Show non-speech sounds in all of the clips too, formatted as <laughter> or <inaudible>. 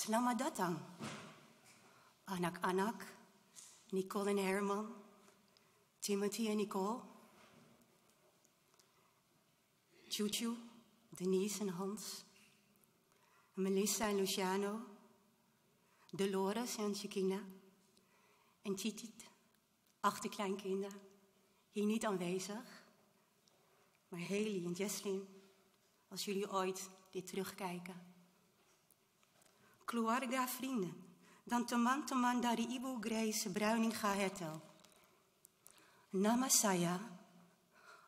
Selamat datang. Anak-anak, Nicole en Herman, Timothy en Nicole, Chuchu, Denise en Hans, Melissa en Luciano, Dolores en Chiquina en Titit, achterkleinkinderen, hier niet aanwezig, maar Haley en Jesslyn, als jullie ooit dit terugkijken. Keluarga vrienden, dan teman-teman dari Ibu Grace Bruininga Hertel. Nama saya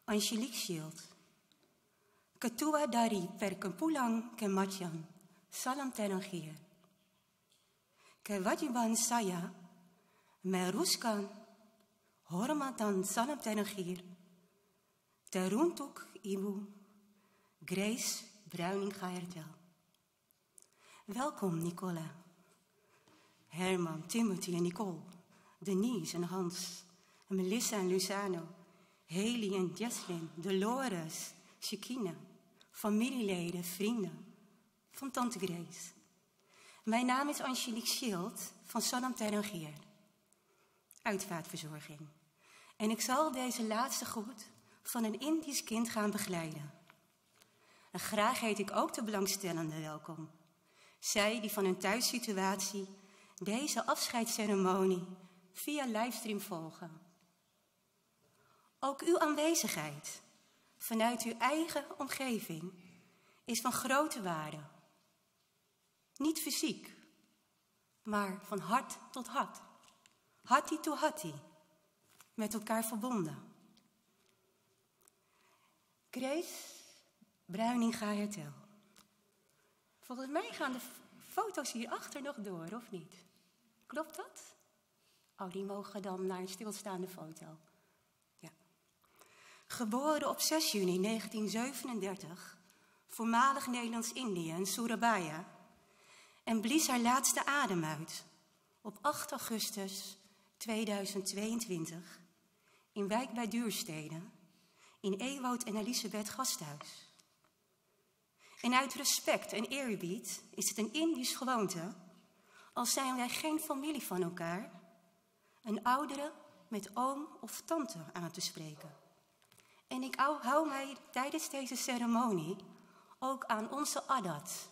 Angelique Shield. Ketua dari Perkempulang Kematjan, Salam Tenangier. Kewajiban saya meruskan hormatan Salam Tenangier. Teruntuk Ibu Grace Bruininga Hertel. Welkom, Nicola. Herman, Timothy en Nicole. Denise en Hans. Melissa en Luciano. Haley en Jesslyn. Dolores, Shekina. Familieleden, vrienden van Tante Grace. Mijn naam is Angelique Schild van Sanam Terrangier. Uitvaartverzorging. En ik zal deze laatste groet van een Indisch kind gaan begeleiden. En graag heet ik ook de belangstellenden welkom. Zij die van hun thuissituatie deze afscheidsceremonie via livestream volgen. Ook uw aanwezigheid vanuit uw eigen omgeving is van grote waarde. Niet fysiek, maar van hart tot hart. Hatti to hatti, met elkaar verbonden. Grace Bruininga Hertel. Volgens mij gaan de foto's hierachter nog door, of niet? Klopt dat? Oh, die mogen dan naar een stilstaande foto. Ja. Geboren op 6 juni 1937, voormalig Nederlands-Indië in Surabaya, en blies haar laatste adem uit op 8 augustus 2022 in Wijk bij Duurstede, in Ewoud en Elisabeth Gasthuis. En uit respect en eerbied is het een Indisch gewoonte, al zijn wij geen familie van elkaar, een oudere met oom of tante aan te spreken. En ik hou mij tijdens deze ceremonie ook aan onze adat,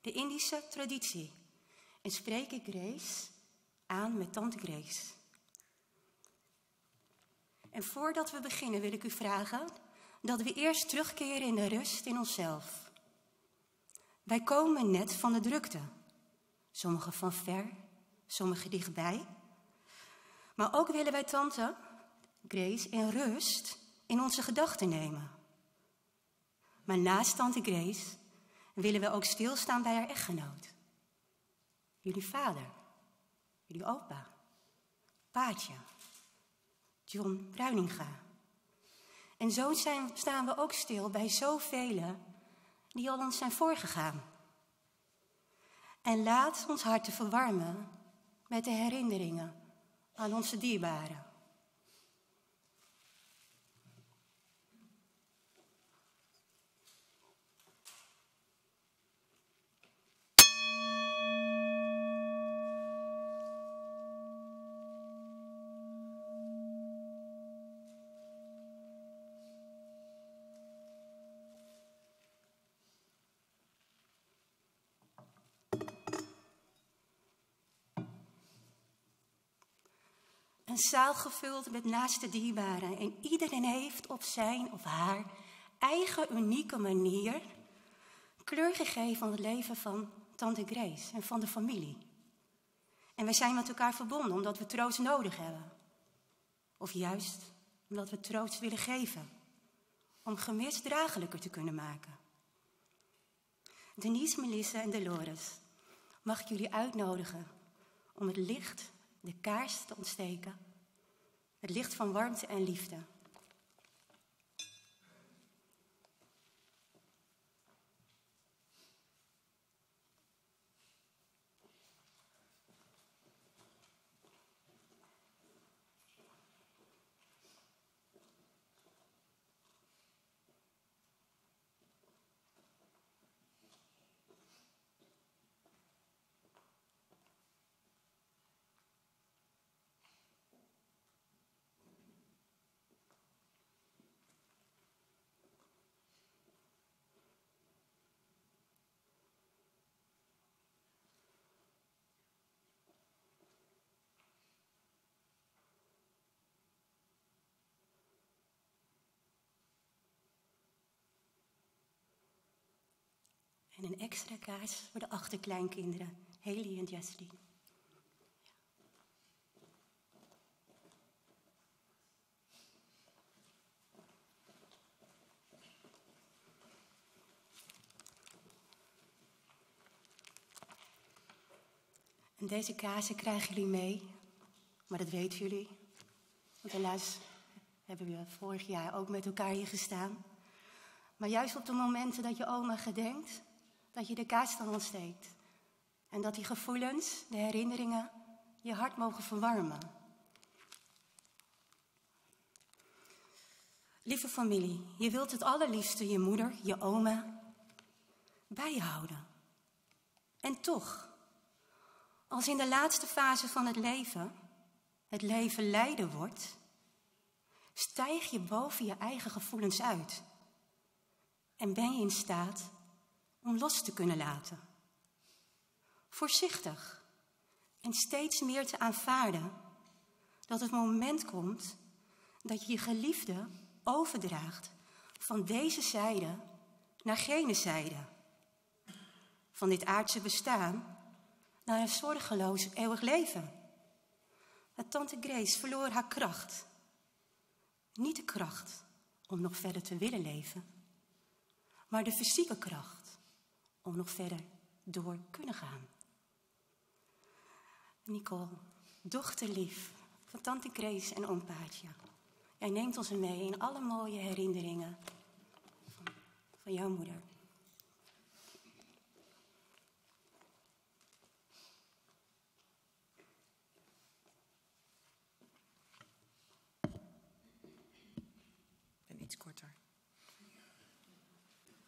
de Indische traditie, en spreek ik Grace aan met tante Grace. En voordat we beginnen wil ik u vragen dat we eerst terugkeren in de rust in onszelf. Wij komen net van de drukte. Sommigen van ver, sommigen dichtbij. Maar ook willen wij tante Grace in rust in onze gedachten nemen. Maar naast tante Grace willen we ook stilstaan bij haar echtgenoot. Jullie vader, jullie opa, paatje, John Bruininga. En zo zijn, staan we ook stil bij zoveel die al ons zijn voorgegaan. En laat ons harten verwarmen met de herinneringen aan onze dierbaren. Een zaal gevuld met naaste dierbaren. En iedereen heeft op zijn of haar eigen unieke manier kleur gegeven aan het leven van tante Grace en van de familie. En wij zijn met elkaar verbonden omdat we troost nodig hebben. Of juist omdat we troost willen geven. Om gemis draaglijker te kunnen maken. Denise, Melissa en Dolores, mag ik jullie uitnodigen om het licht de kaars te ontsteken. Het licht van warmte en liefde. En een extra kaas voor de achterkleinkinderen, Haley en Jesslyn. En deze kaarsen krijgen jullie mee, maar dat weten jullie. Want helaas hebben we vorig jaar ook met elkaar hier gestaan. Maar juist op de momenten dat je oma gedenkt, dat je de kaars dan ontsteekt. En dat die gevoelens, de herinneringen, je hart mogen verwarmen. Lieve familie, je wilt het allerliefste je moeder, je oma, bij je houden. En toch, als in de laatste fase van het leven het leven lijden wordt, stijg je boven je eigen gevoelens uit. En ben je in staat om los te kunnen laten. Voorzichtig en steeds meer te aanvaarden dat het moment komt dat je je geliefde overdraagt van deze zijde naar gene zijde. Van dit aardse bestaan naar een zorgeloos eeuwig leven. Maar tante Grace verloor haar kracht. Niet de kracht om nog verder te willen leven, maar de fysieke kracht om nog verder door kunnen gaan. Nicole, dochterlief van tante Grace en oom Paatje. Jij neemt ons mee in alle mooie herinneringen van, jouw moeder. iets korter.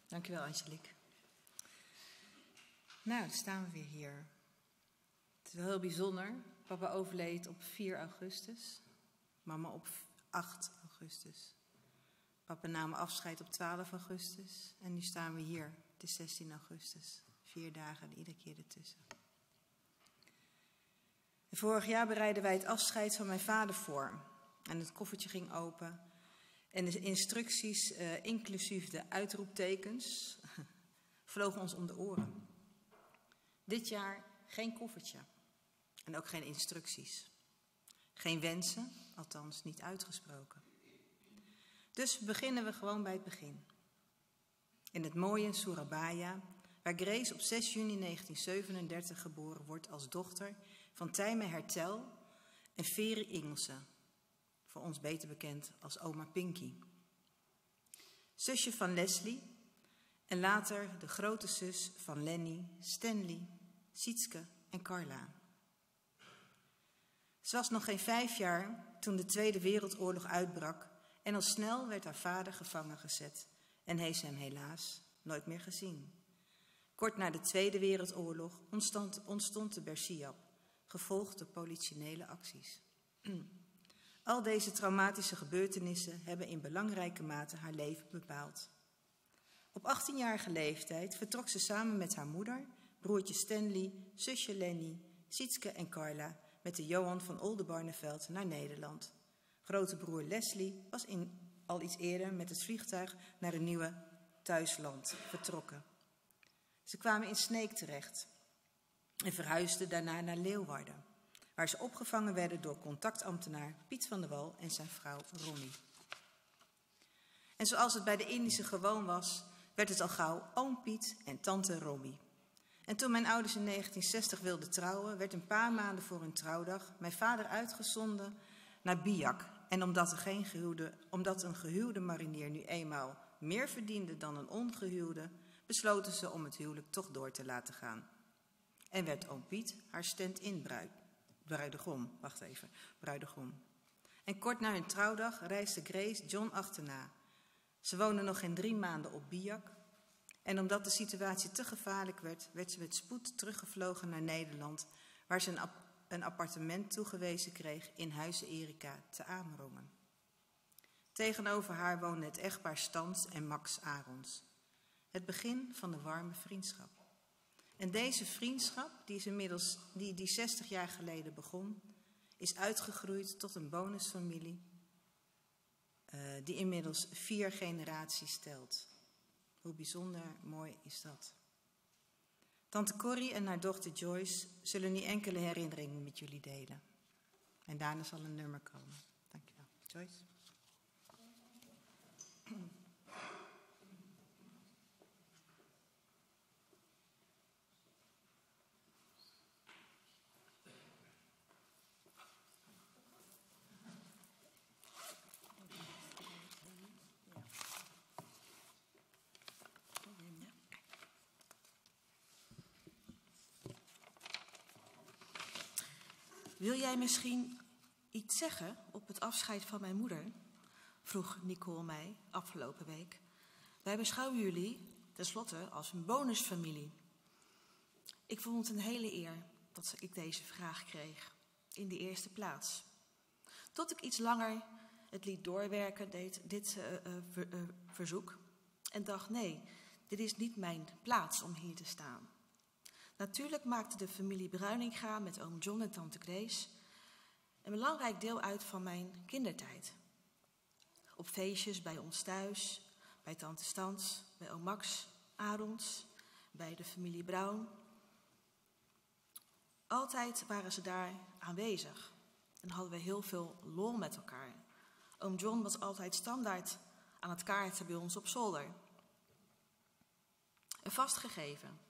Dankjewel, Angelique. Nou, dan staan we weer hier. Het is wel heel bijzonder. Papa overleed op 4 augustus. Mama op 8 augustus. Papa nam afscheid op 12 augustus. En nu staan we hier. Het is 16 augustus. Vier dagen iedere keer ertussen. En vorig jaar bereidden wij het afscheid van mijn vader voor. En het koffertje ging open. En de instructies, uh, inclusief de uitroeptekens, <laughs> vlogen ons om de oren. Dit jaar geen koffertje en ook geen instructies. Geen wensen, althans niet uitgesproken. Dus beginnen we gewoon bij het begin. In het mooie Surabaya, waar Grace op 6 juni 1937 geboren wordt als dochter van Tijme Hertel en Vere Ingelsen, voor ons beter bekend als oma Pinky. Zusje van Leslie en later de grote zus van Lenny, Stanley, Sietske en Carla. Ze was nog geen vijf jaar toen de Tweede Wereldoorlog uitbrak en al snel werd haar vader gevangen gezet en heeft hem helaas nooit meer gezien. Kort na de Tweede Wereldoorlog ontstond, ontstond de Bersiap, gevolgd door politionele acties. Al deze traumatische gebeurtenissen hebben in belangrijke mate haar leven bepaald. Op 18-jarige leeftijd vertrok ze samen met haar moeder, broertje Stanley, zusje Lenny, Sietske en Carla met de Johan van Oldenbarneveld naar Nederland. Grote broer Leslie was in, al iets eerder met het vliegtuig naar een nieuwe thuisland vertrokken. Ze kwamen in Sneek terecht en verhuisden daarna naar Leeuwarden waar ze opgevangen werden door contactambtenaar Piet van der Wal en zijn vrouw Ronnie. En zoals het bij de Indische gewoon was, werd het al gauw oom Piet en tante Robbie. En toen mijn ouders in 1960 wilden trouwen, werd een paar maanden voor hun trouwdag mijn vader uitgezonden naar Biak. En omdat, er geen gehuwde, omdat een gehuwde marinier nu eenmaal meer verdiende dan een ongehuwde, besloten ze om het huwelijk toch door te laten gaan. En werd oom Piet haar stand-in bruid bruidegom, wacht even, bruidegom. En kort na hun trouwdag reisde Grace John achterna. Ze woonden nog geen drie maanden op Biak. En omdat de situatie te gevaarlijk werd, werd ze met spoed teruggevlogen naar Nederland, waar ze een, een appartement toegewezen kreeg in Huizen Erika te Amerongen. Tegenover haar woonde het echtpaar Stans en Max Arons. Het begin van de warme vriendschap. En deze vriendschap, die, is inmiddels, die, die 60 jaar geleden begon, is uitgegroeid tot een bonusfamilie die inmiddels vier generaties telt. Hoe bijzonder mooi is dat? Tante Corrie en haar dochter Joyce zullen nu enkele herinneringen met jullie delen. En daarna zal een nummer komen. Dankjewel. Joyce? Wil jij misschien iets zeggen op het afscheid van mijn moeder? vroeg Nicole mij afgelopen week. Wij beschouwen jullie tenslotte als een bonusfamilie. Ik vond het een hele eer dat ik deze vraag kreeg, in de eerste plaats. Tot ik iets langer het liet doorwerken, deed dit uh, uh, uh, verzoek en dacht: nee, dit is niet mijn plaats om hier te staan. Natuurlijk maakte de familie Bruininga met oom John en tante Grace een belangrijk deel uit van mijn kindertijd. Op feestjes bij ons thuis, bij tante Stans, bij oom Max, Arons, bij de familie Brown. Altijd waren ze daar aanwezig en hadden we heel veel lol met elkaar. Oom John was altijd standaard aan het kaarten bij ons op zolder. Een vastgegeven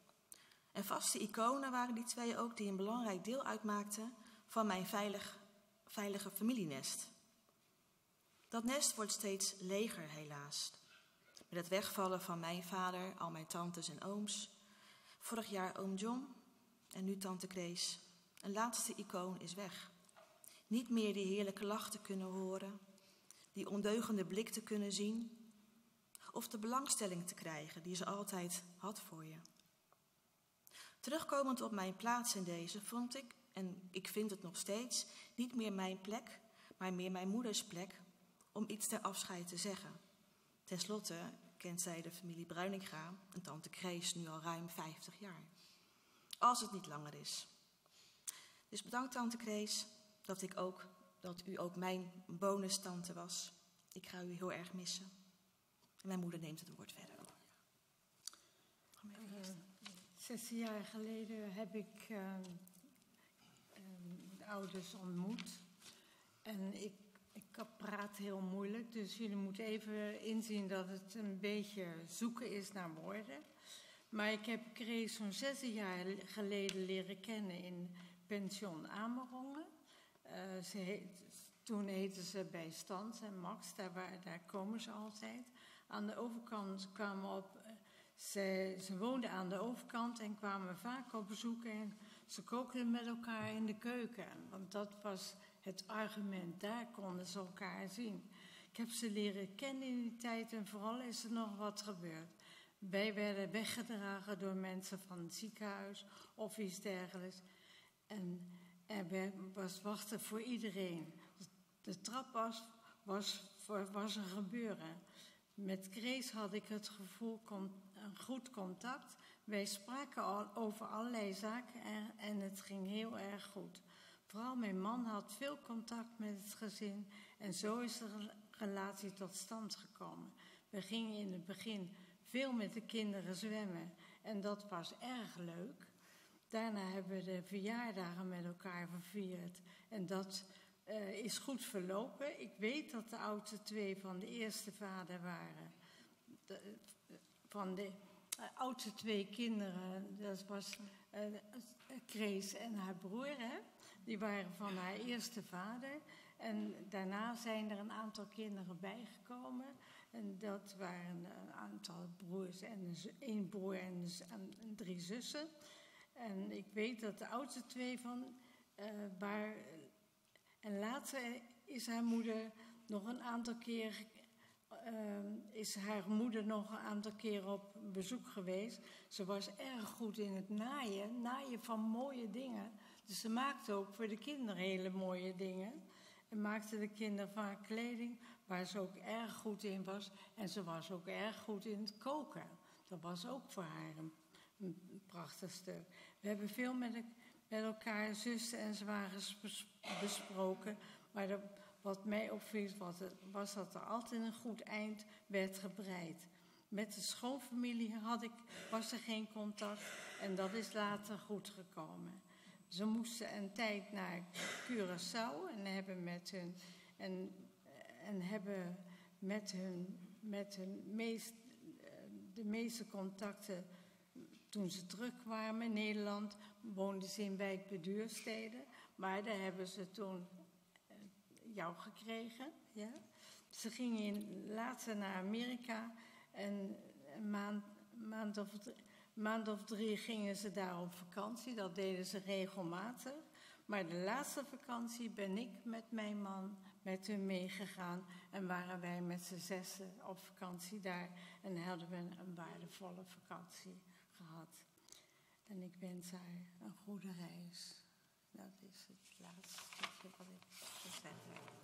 en vaste iconen waren die twee ook die een belangrijk deel uitmaakten van mijn veilig, veilige familienest. Dat nest wordt steeds leger, helaas. Met het wegvallen van mijn vader, al mijn tantes en ooms, vorig jaar oom John en nu tante Grace. Een laatste icoon is weg. Niet meer die heerlijke lach te kunnen horen, die ondeugende blik te kunnen zien, of de belangstelling te krijgen die ze altijd had voor je. Terugkomend op mijn plaats in deze vond ik, en ik vind het nog steeds, niet meer mijn plek, maar meer mijn moeders plek om iets ter afscheid te zeggen. Ten slotte kent zij de familie Bruininga en tante Krees nu al ruim 50 jaar. Als het niet langer is. Dus bedankt tante Krees dat, ik ook, dat u ook mijn bonustante was. Ik ga u heel erg missen. En mijn moeder neemt het woord verder. Uh, 16 jaar geleden heb ik uh, uh, ouders ontmoet. En ik, ik praat heel moeilijk, dus jullie moeten even inzien dat het een beetje zoeken is naar woorden. Maar ik heb Grace zo'n 16 jaar geleden leren kennen in pension Amerongen. Uh, ze toen heette ze bij Stans en Max, daar, waar, daar komen ze altijd. Aan de overkant kwamen op ze, ze woonden aan de overkant en kwamen vaak op bezoek en ze kookten met elkaar in de keuken. Want dat was het argument, daar konden ze elkaar zien. Ik heb ze leren kennen in die tijd en vooral is er nog wat gebeurd. Wij werden weggedragen door mensen van het ziekenhuis of iets dergelijks. En er was wachten voor iedereen. De trap was, was, was een gebeuren. Met Grace had ik het gevoel een goed contact. Wij spraken al over allerlei zaken en, het ging heel erg goed. Vooral mijn man had veel contact met het gezin en zo is de relatie tot stand gekomen. We gingen in het begin veel met de kinderen zwemmen en dat was erg leuk. Daarna hebben we de verjaardagen met elkaar vervierd en dat uh, is goed verlopen. Ik weet dat de oudste twee van de eerste vader waren. Van de uh, oudste twee kinderen, dat was uh, Grace en haar broer, hè? die waren van haar eerste vader. En daarna zijn er een aantal kinderen bijgekomen. En dat waren een aantal broers en één broer en, drie zussen. En ik weet dat de oudste twee van waar en later is haar moeder nog een aantal keer uh, is haar moeder nog een aantal keer op bezoek geweest. Ze was erg goed in het naaien, naaien van mooie dingen. Dus ze maakte ook voor de kinderen hele mooie dingen. En maakte de kinderen vaak kleding waar ze ook erg goed in was. En ze was ook erg goed in het koken. Dat was ook voor haar een, prachtig stuk. We hebben veel met, met elkaar zussen en zwagers besproken. Maar wat mij opviel was, dat er altijd een goed eind werd gebreid. met de schoonfamilie had ik, was er geen contact en dat is later goed gekomen. Ze moesten een tijd naar Curaçao en hebben met hun, en, en hebben met hun, met hun meest, de meeste contacten toen ze terugkwamen in Nederland, woonden ze in wijk Beduursteden. Maar daar hebben ze toen jou gekregen. Ja? Ze gingen in, later naar Amerika en een maand, maand, of drie, maand of drie gingen ze daar op vakantie. Dat deden ze regelmatig. Maar de laatste vakantie ben ik met mijn man met hun meegegaan. En waren wij met z'n zessen op vakantie daar. En hadden we een waardevolle vakantie gehad. En ik wens haar een goede reis. Dat is het laatste といこで、ご視聴あました。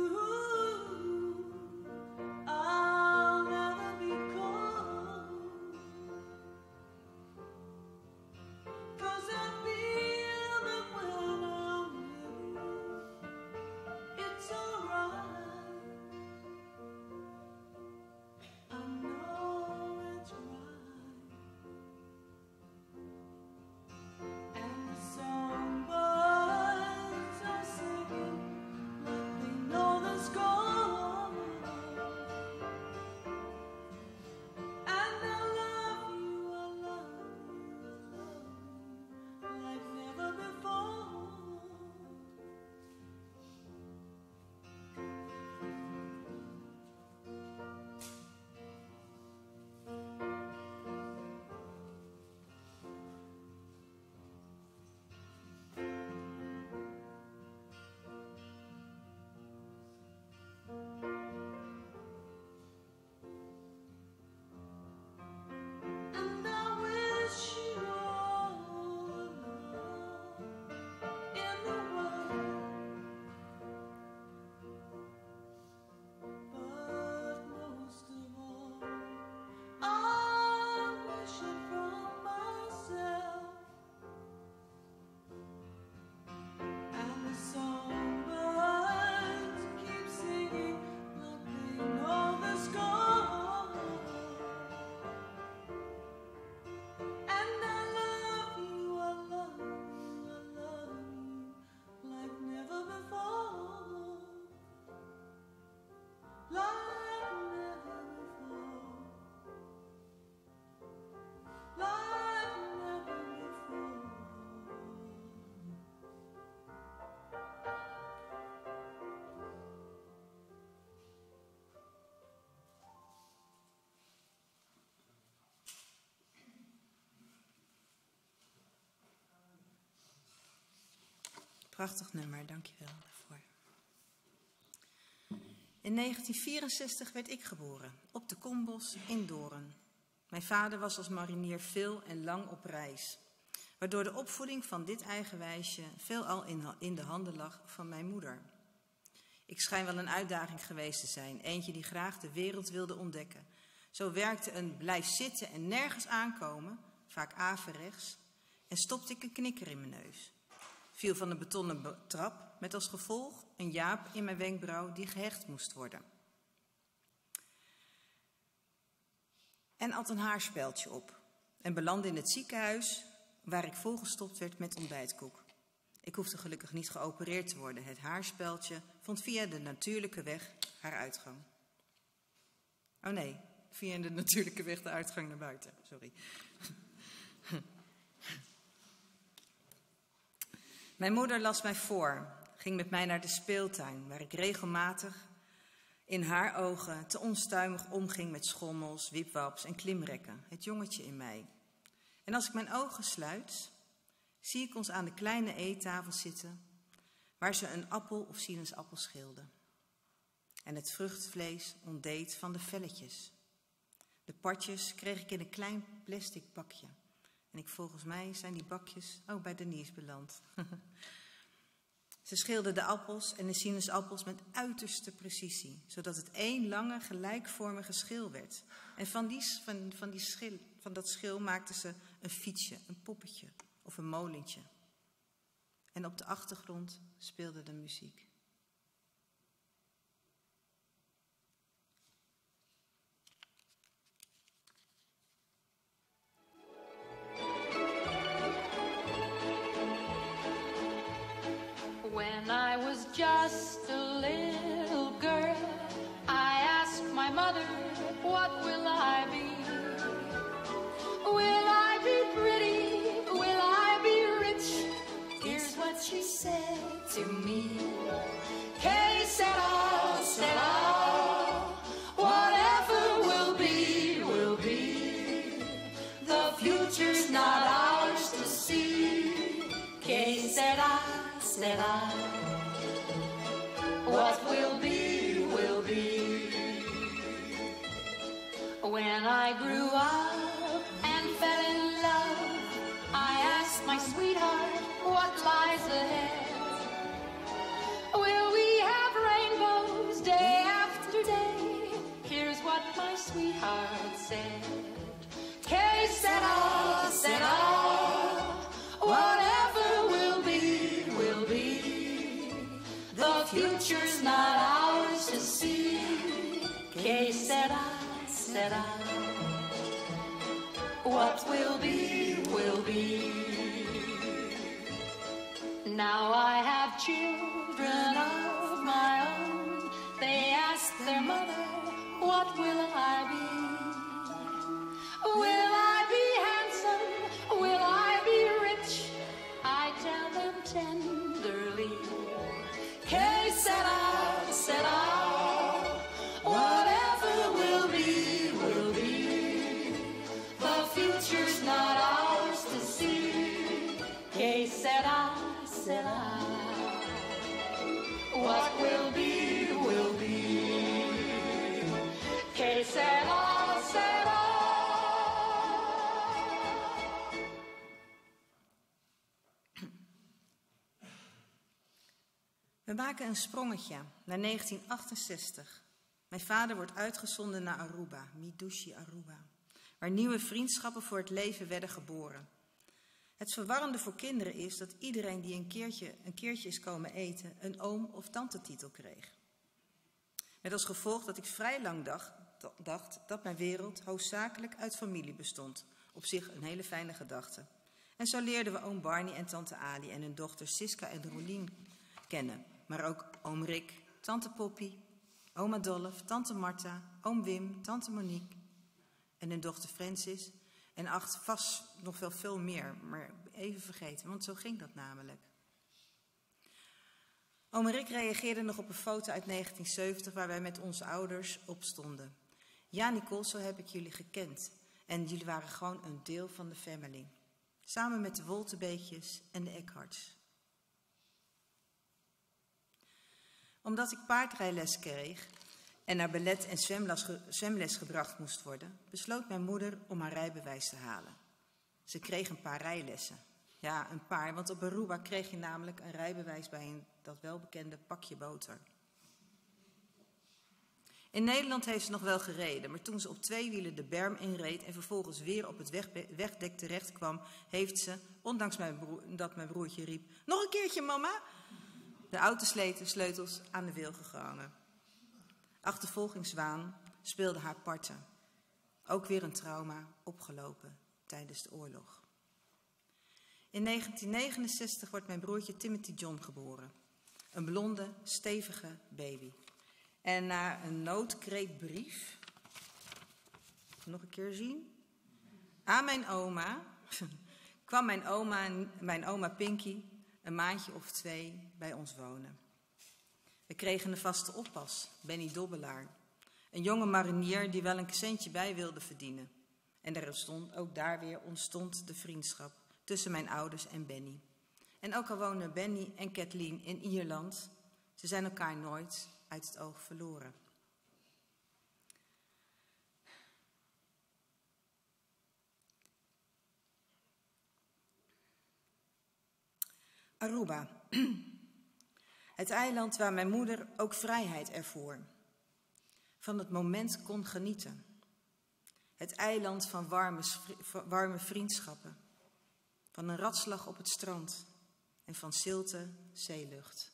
Prachtig nummer, dankjewel daarvoor. In 1964 werd ik geboren, op de Kombos in Doorn. Mijn vader was als marinier veel en lang op reis, waardoor de opvoeding van dit eigenwijsje veelal in de handen lag van mijn moeder. Ik schijn wel een uitdaging geweest te zijn, eentje die graag de wereld wilde ontdekken. Zo werkte een blijf zitten en nergens aankomen, vaak averechts, en stopte ik een knikker in mijn neus. Viel van de betonnen be- trap met als gevolg een jaap in mijn wenkbrauw die gehecht moest worden. En at een haarspeltje op en belandde in het ziekenhuis waar ik volgestopt werd met ontbijtkoek. Ik hoefde gelukkig niet geopereerd te worden. Het haarspeltje vond via de natuurlijke weg haar uitgang. Oh nee, via de natuurlijke weg de uitgang naar buiten. Sorry. <laughs> Mijn moeder las mij voor, ging met mij naar de speeltuin, waar ik regelmatig in haar ogen te onstuimig omging met schommels, wipwaps en klimrekken, het jongetje in mij. En als ik mijn ogen sluit, zie ik ons aan de kleine eettafel zitten, waar ze een appel of sinaasappel schilde. En het vruchtvlees ontdeed van de velletjes. De partjes kreeg ik in een klein plastic bakje. En ik, volgens mij zijn die bakjes ook bij Denise beland. <laughs> Ze schilde de appels en de sinaasappels met uiterste precisie, zodat het één lange gelijkvormige schil werd. En van, die, van, van, die schil, van dat schil maakte ze een fietsje, een poppetje of een molentje. En op de achtergrond speelde de muziek. When I was just a little girl, I asked my mother, What will I be? Will I I grew up and fell in love, I asked my sweetheart what lies ahead. Will we have rainbows day after day? Here's what my sweetheart said. Que sera, sera. Whatever will be, will be. The future's not ours to see. Que sera, sera. What will be, will be. Now I have children of my own. They ask their mother, What will I be? Will We maken een sprongetje naar 1968. Mijn vader wordt uitgezonden naar Aruba, Midushi Aruba, waar nieuwe vriendschappen voor het leven werden geboren. Het verwarrende voor kinderen is dat iedereen die een keertje, een keertje is komen eten, een oom- of tantetitel kreeg. Met als gevolg dat ik vrij lang dacht, dat mijn wereld hoofdzakelijk uit familie bestond. Op zich een hele fijne gedachte. En zo leerden we oom Barney en tante Ali en hun dochters Siska en Rolien kennen. Maar ook oom Rick, tante Poppy, oma Dolf, tante Marta, oom Wim, tante Monique en hun dochter Francis. En acht vast nog wel veel meer, maar even vergeten, want zo ging dat namelijk. Oom Rick reageerde nog op een foto uit 1970 waar wij met onze ouders op stonden. Ja, Nicole, zo heb ik jullie gekend. En jullie waren gewoon een deel van de family. Samen met de Woltebeetjes en de Eckharts. Omdat ik paardrijles kreeg en naar ballet en zwemles, zwemles gebracht moest worden, besloot mijn moeder om haar rijbewijs te halen. Ze kreeg een paar rijlessen. Ja, een paar, want op Aruba kreeg je namelijk een rijbewijs bij een dat welbekende pakje boter. In Nederland heeft ze nog wel gereden, maar toen ze op twee wielen de berm inreed en vervolgens weer op het wegdek terecht kwam, heeft ze, ondanks dat mijn broertje riep: Nog een keertje, mama! De autosleutels aan de wiel gehangen. Achtervolgingswaan speelde haar parten. Ook weer een trauma opgelopen tijdens de oorlog. In 1969 wordt mijn broertje Timothy John geboren. Een blonde, stevige baby. En na een noodkreetbrief, nog een keer zien, aan mijn oma, <laughs> kwam mijn oma, mijn oma Pinky een maandje of twee bij ons wonen. We kregen een vaste oppas, Benny Dobbelaar. Een jonge marinier die wel een centje bij wilde verdienen. En er ontstond, ook daar weer ontstond de vriendschap tussen mijn ouders en Benny. En ook al wonen Benny en Kathleen in Ierland, ze zijn elkaar nooit uit het oog verloren. Aruba. <clears throat> Het eiland waar mijn moeder ook vrijheid ervoor. Van het moment kon genieten. Het eiland van warme, warme vriendschappen. Van een ratslag op het strand. En van zilte zeelucht.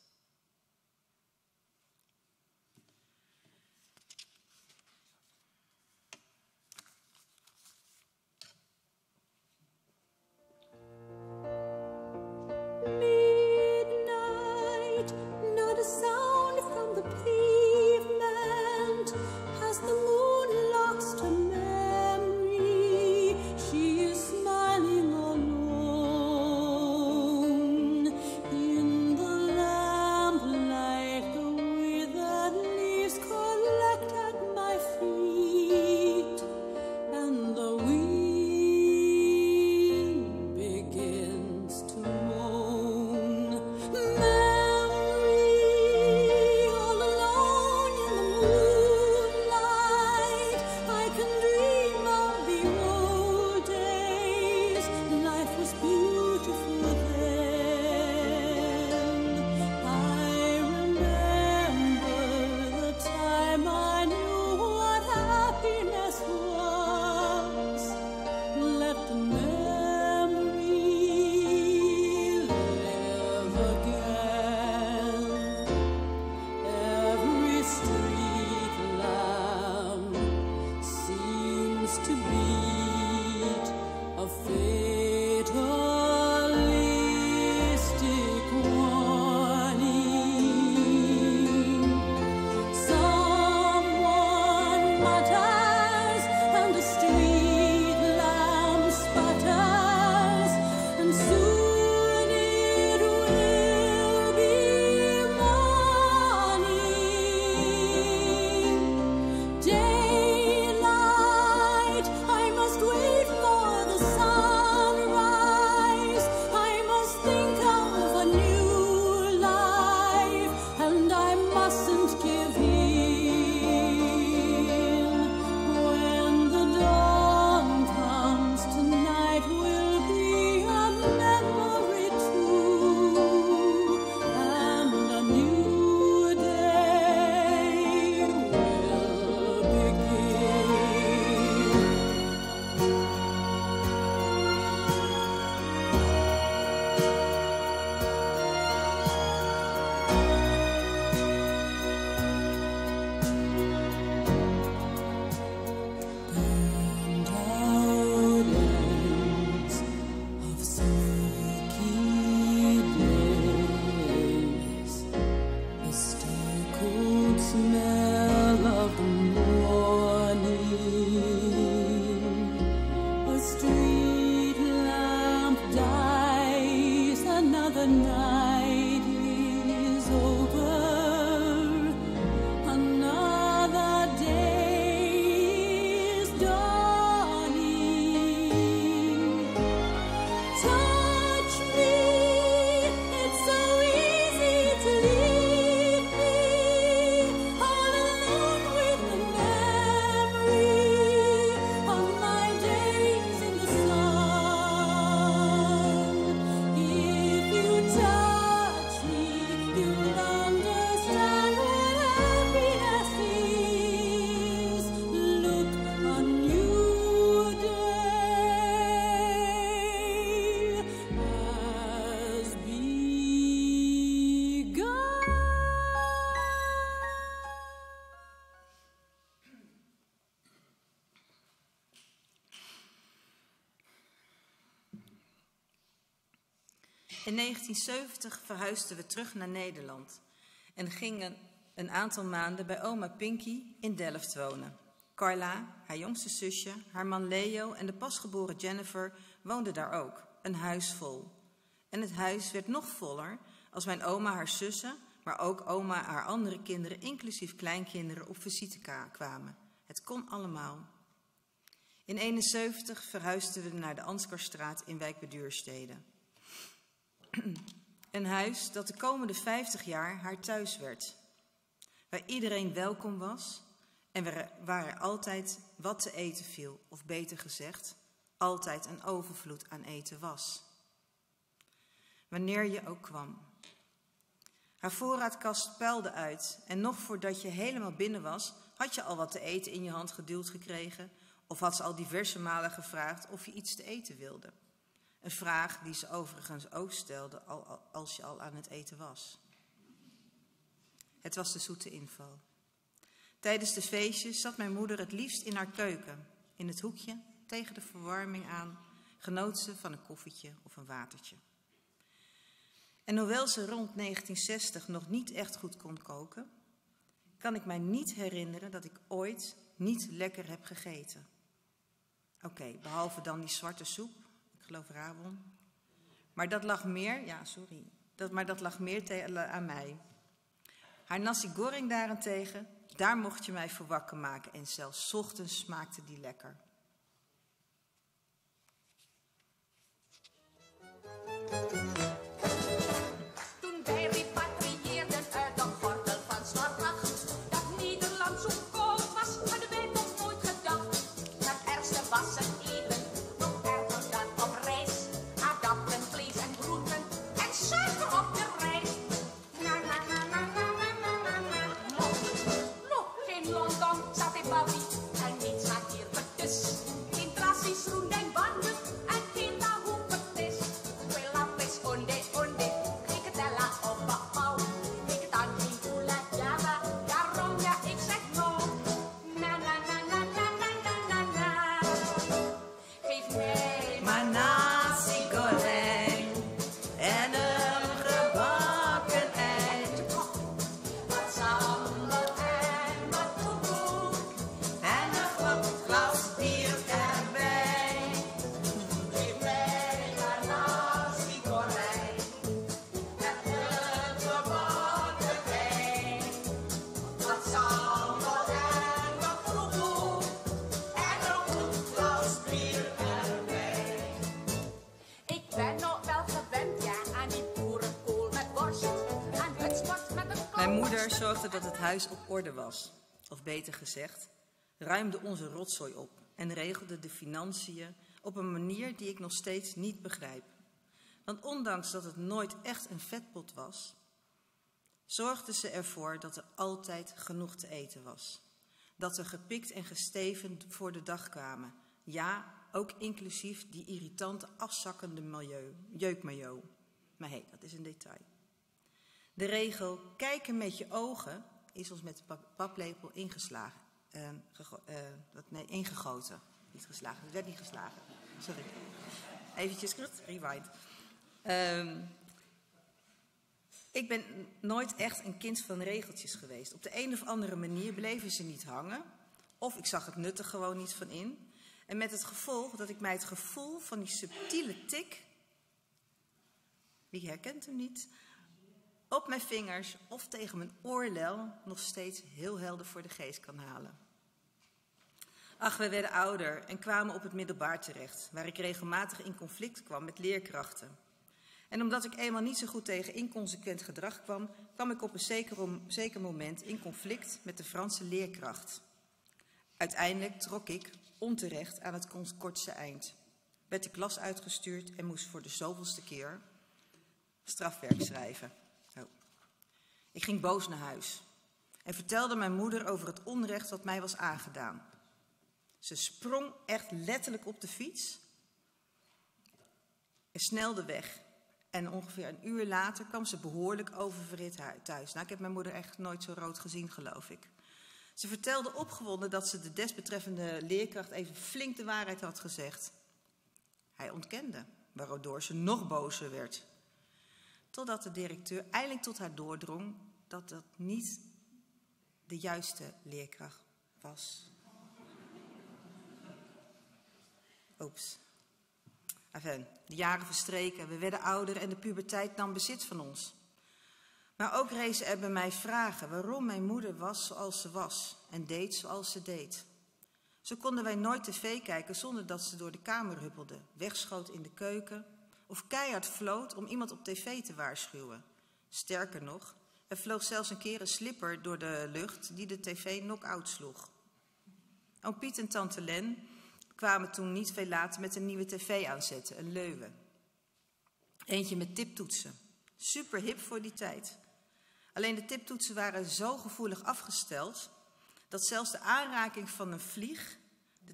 In 1970 verhuisden we terug naar Nederland en gingen een aantal maanden bij oma Pinky in Delft wonen. Carla, haar jongste zusje, haar man Leo en de pasgeboren Jennifer woonden daar ook. Een huis vol. En het huis werd nog voller als mijn oma haar zussen, maar ook oma haar andere kinderen, inclusief kleinkinderen, op visite kwamen. Het kon allemaal. In 71 verhuisden we naar de Anskarstraat in Wijk bij. <clears throat> Een huis dat de komende 50 jaar haar thuis werd. Waar iedereen welkom was en waar, er altijd wat te eten viel, of beter gezegd, altijd een overvloed aan eten was. Wanneer je ook kwam. Haar voorraadkast puilde uit en nog voordat je helemaal binnen was, had je al wat te eten in je hand geduwd gekregen of had ze al diverse malen gevraagd of je iets te eten wilde. Een vraag die ze overigens ook stelde al, al- als je al aan het eten was. Het was de zoete inval. Tijdens de feestjes zat mijn moeder het liefst in haar keuken, in het hoekje, tegen de verwarming aan, genoot ze van een koffietje of een watertje. En hoewel ze rond 1960 nog niet echt goed kon koken, kan ik mij niet herinneren dat ik ooit niet lekker heb gegeten. Oké, behalve dan die zwarte soep, geloof rabon. Maar dat lag meer, ja, sorry, dat, maar dat lag meer aan mij. Haar nasi goreng daarentegen, daar mocht je mij voor wakker maken en zelfs ochtends smaakte die lekker. Mijn moeder zorgde dat het huis op orde was. Of beter gezegd, ruimde onze rotzooi op en regelde de financiën op een manier die ik nog steeds niet begrijp. Want ondanks dat het nooit echt een vetpot was, zorgde ze ervoor dat er altijd genoeg te eten was. Dat er gepikt en gesteven voor de dag kwamen. Ja, ook inclusief die irritante afzakkende jeukmilieu. Maar hé, hey, dat is een detail. De regel kijken met je ogen is ons met de pap- paplepel ingeslagen. eh, gego- eh, wat, nee, ingegoten. Niet geslagen, het werd niet geslagen. Sorry. Eventjes, krut, rewind. Ehm, ik ben nooit echt een kind van regeltjes geweest. Op de een of andere manier bleven ze niet hangen. Of ik zag het nut gewoon niet van in. En met het gevolg dat ik mij het gevoel van die subtiele tik... Wie herkent hem niet? Op mijn vingers of tegen mijn oorlel nog steeds heel helder voor de geest kan halen. Ach, we werden ouder en kwamen op het middelbaar terecht, waar ik regelmatig in conflict kwam met leerkrachten. En omdat ik eenmaal niet zo goed tegen inconsequent gedrag kwam, kwam ik op een zeker, om- zeker moment in conflict met de Franse leerkracht. Uiteindelijk trok ik, onterecht, aan het kortste eind. Werd de klas uitgestuurd en moest voor de zoveelste keer strafwerk schrijven. Ik ging boos naar huis en vertelde mijn moeder over het onrecht wat mij was aangedaan. Ze sprong echt letterlijk op de fiets en snelde weg. En ongeveer een uur later kwam ze behoorlijk oververhit hu- thuis. Nou, ik heb mijn moeder echt nooit zo rood gezien, geloof ik. Ze vertelde opgewonden dat ze de desbetreffende leerkracht even flink de waarheid had gezegd. Hij ontkende, waardoor ze nog bozer werd. totdat de directeur eindelijk tot haar doordrong dat dat niet de juiste leerkracht was. Oeps. Enfin, de jaren verstreken, we werden ouder en de puberteit nam bezit van ons. Maar ook rezen er bij mij vragen waarom mijn moeder was zoals ze was en deed zoals ze deed. Zo konden wij nooit tv kijken zonder dat ze door de kamer huppelde, wegschoot in de keuken of keihard floot om iemand op tv te waarschuwen. Sterker nog, er vloog zelfs een keer een slipper door de lucht die de tv knock-out sloeg. Oom Piet en tante Len kwamen toen niet veel later met een nieuwe tv aanzetten, een leuwe. Eentje met tiptoetsen. Super hip voor die tijd. Alleen de tiptoetsen waren zo gevoelig afgesteld dat zelfs de aanraking van een vlieg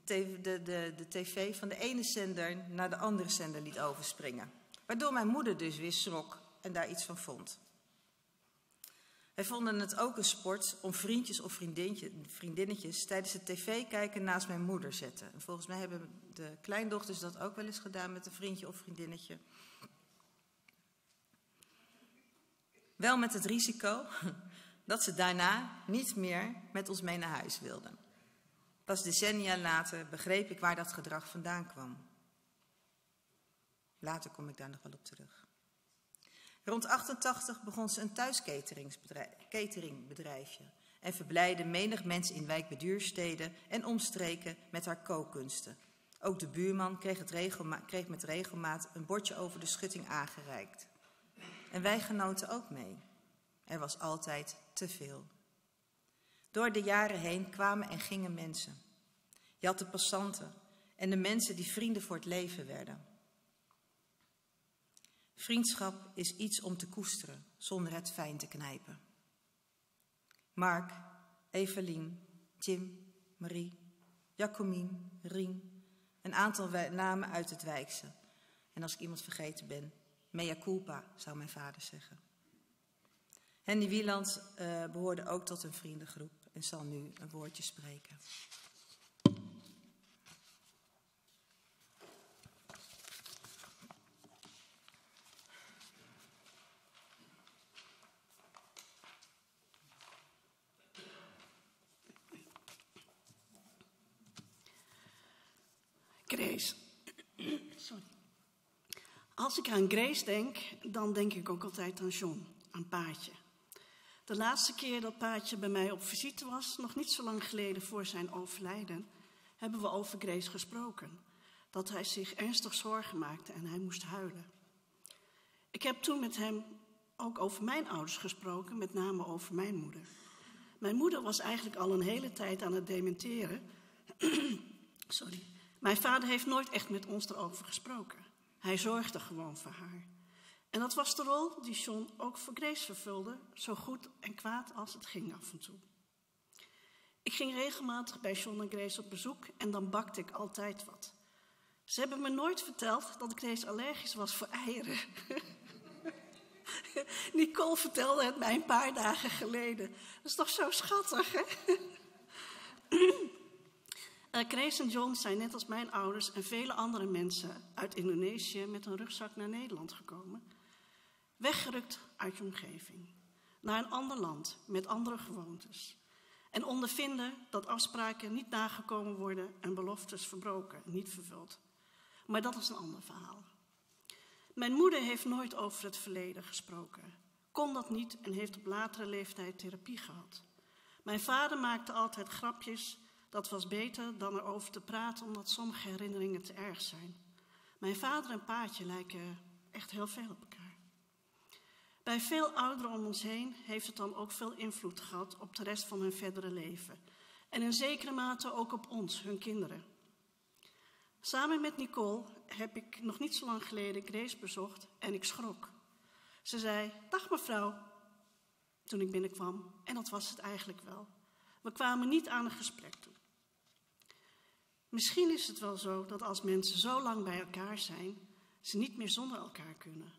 de, de, de, de tv van de ene zender naar de andere zender liet overspringen. Waardoor mijn moeder dus weer schrok en daar iets van vond. Wij vonden het ook een sport om vriendjes of vriendinnetjes tijdens het tv kijken naast mijn moeder zetten. En volgens mij hebben de kleindochters dat ook wel eens gedaan met een vriendje of vriendinnetje. Wel met het risico <laughs> dat ze daarna niet meer met ons mee naar huis wilden. Pas decennia later begreep ik waar dat gedrag vandaan kwam. Later kom ik daar nog wel op terug. Rond 88 begon ze een thuiscateringbedrijfje en verblijde menig mens in wijkbeduursteden en omstreken met haar kookkunsten. Ook de buurman kreeg, het kreeg met regelmaat een bordje over de schutting aangereikt. En wij genoten ook mee. Er was altijd te veel. Door de jaren heen kwamen en gingen mensen. Je had de passanten en de mensen die vrienden voor het leven werden. Vriendschap is iets om te koesteren zonder het fijn te knijpen. Mark, Evelien, Tim, Marie, Jacomien, Rien, een aantal namen uit het wijkse. En als ik iemand vergeten ben, mea culpa, zou mijn vader zeggen. Henny Wieland uh, behoorde ook tot een vriendengroep en zal nu een woordje spreken. Grace. Sorry. Als ik aan Grace denk, dan denk ik ook altijd aan John, aan Paatje. De laatste keer dat Paatje bij mij op visite was, nog niet zo lang geleden voor zijn overlijden, hebben we over Grace gesproken. Dat hij zich ernstig zorgen maakte en hij moest huilen. Ik heb toen met hem ook over mijn ouders gesproken, met name over mijn moeder. Mijn moeder was eigenlijk al een hele tijd aan het dementeren. <clears throat> Sorry. Mijn vader heeft nooit echt met ons erover gesproken. Hij zorgde gewoon voor haar. En dat was de rol die John ook voor Grace vervulde, zo goed en kwaad als het ging af en toe. Ik ging regelmatig bij John en Grace op bezoek en dan bakte ik altijd wat. Ze hebben me nooit verteld dat Grace allergisch was voor eieren. <laughs> Nicole vertelde het mij een paar dagen geleden. Dat is toch zo schattig, hè? <clears throat> Uh, Grace en John zijn net als mijn ouders en vele andere mensen uit Indonesië met een rugzak naar Nederland gekomen. Weggerukt uit je omgeving. Naar een ander land met andere gewoontes. En ondervinden dat afspraken niet nagekomen worden en beloftes verbroken, niet vervuld. Maar dat is een ander verhaal. Mijn moeder heeft nooit over het verleden gesproken. Kon dat niet en heeft op latere leeftijd therapie gehad. Mijn vader maakte altijd grapjes dat was beter dan erover te praten, omdat sommige herinneringen te erg zijn. Mijn vader en paatje lijken echt heel veel op elkaar. Bij veel ouderen om ons heen heeft het dan ook veel invloed gehad op de rest van hun verdere leven. En in zekere mate ook op ons, hun kinderen. Samen met Nicole heb ik nog niet zo lang geleden Grace bezocht en ik schrok. Ze zei: Dag mevrouw, toen ik binnenkwam. En dat was het eigenlijk wel. We kwamen niet aan een gesprek toe. Misschien is het wel zo dat als mensen zo lang bij elkaar zijn, ze niet meer zonder elkaar kunnen.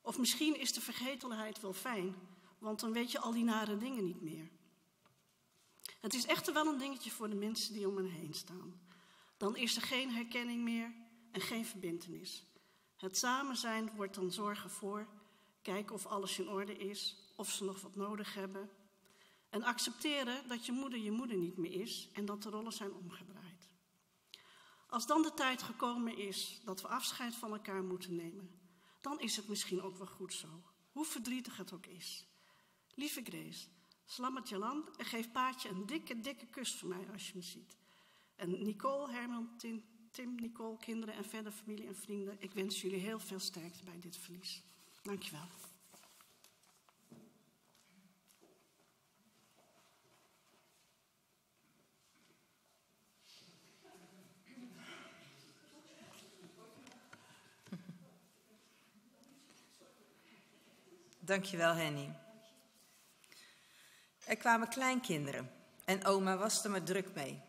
Of misschien is de vergetelheid wel fijn, want dan weet je al die nare dingen niet meer. Het is echter wel een dingetje voor de mensen die om hen heen staan. Dan is er geen herkenning meer en geen verbintenis. Het samen zijn wordt dan zorgen voor Kijken of alles in orde is, of ze nog wat nodig hebben. En accepteren dat je moeder je moeder niet meer is en dat de rollen zijn omgedraaid. Als dan de tijd gekomen is dat we afscheid van elkaar moeten nemen, dan is het misschien ook wel goed zo. Hoe verdrietig het ook is. Lieve Grace, slammet je land en geef paatje een dikke, dikke kus voor mij als je me ziet. En Nicole, Herman, Tim, Tim, Nicole, kinderen en verder familie en vrienden, ik wens jullie heel veel sterkte bij dit verlies. Dankjewel. Dankjewel, Henny. Er kwamen kleinkinderen en oma was er maar druk mee.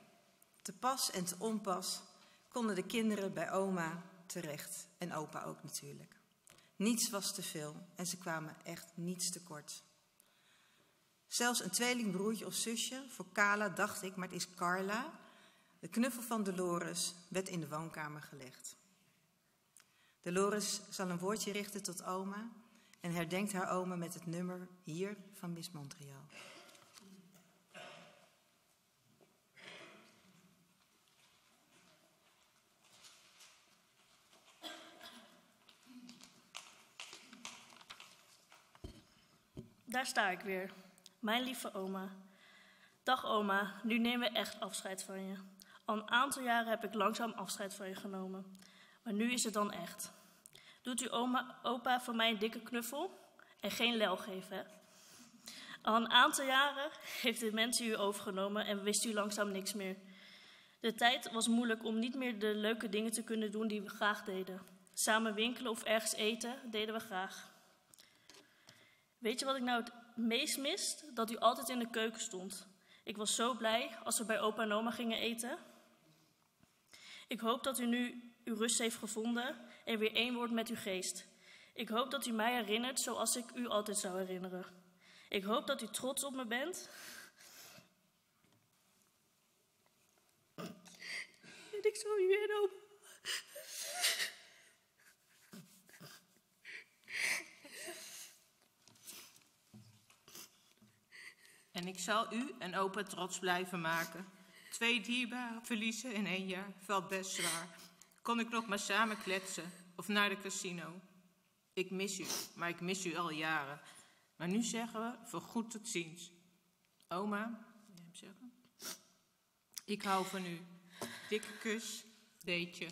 Te pas en te onpas konden de kinderen bij oma terecht en opa ook natuurlijk. Niets was te veel en ze kwamen echt niets tekort. Zelfs een tweelingbroertje of zusje, voor Kala dacht ik, maar het is Carla, de knuffel van Dolores, werd in de woonkamer gelegd. Dolores zal een woordje richten tot oma en herdenkt haar oma met het nummer hier van Miss Montreal. Daar sta ik weer, mijn lieve oma. Dag oma, nu nemen we echt afscheid van je. Al een aantal jaren heb ik langzaam afscheid van je genomen. Maar nu is het dan echt. Doet u oma, opa voor mij een dikke knuffel? En geen lel geven? Al een aantal jaren heeft de mensen u overgenomen en wist u langzaam niks meer. De tijd was moeilijk om niet meer de leuke dingen te kunnen doen die we graag deden. Samen winkelen of ergens eten deden we graag. Weet je wat ik nou het meest mist? Dat u altijd in de keuken stond. Ik was zo blij als we bij opa en oma gingen eten. Ik hoop dat u nu uw rust heeft gevonden en weer één wordt met uw geest. Ik hoop dat u mij herinnert zoals ik u altijd zou herinneren. Ik hoop dat u trots op me bent. En ik zal u weer opa. En ik zal u en opa trots blijven maken. Twee dierbaren verliezen in één jaar valt best zwaar. Kon ik nog maar samen kletsen of naar de casino. Ik mis u, maar ik mis u al jaren. Maar nu zeggen we voor goed tot ziens. Oma, hem zeggen? Ik hou van u. Dikke kus, deetje.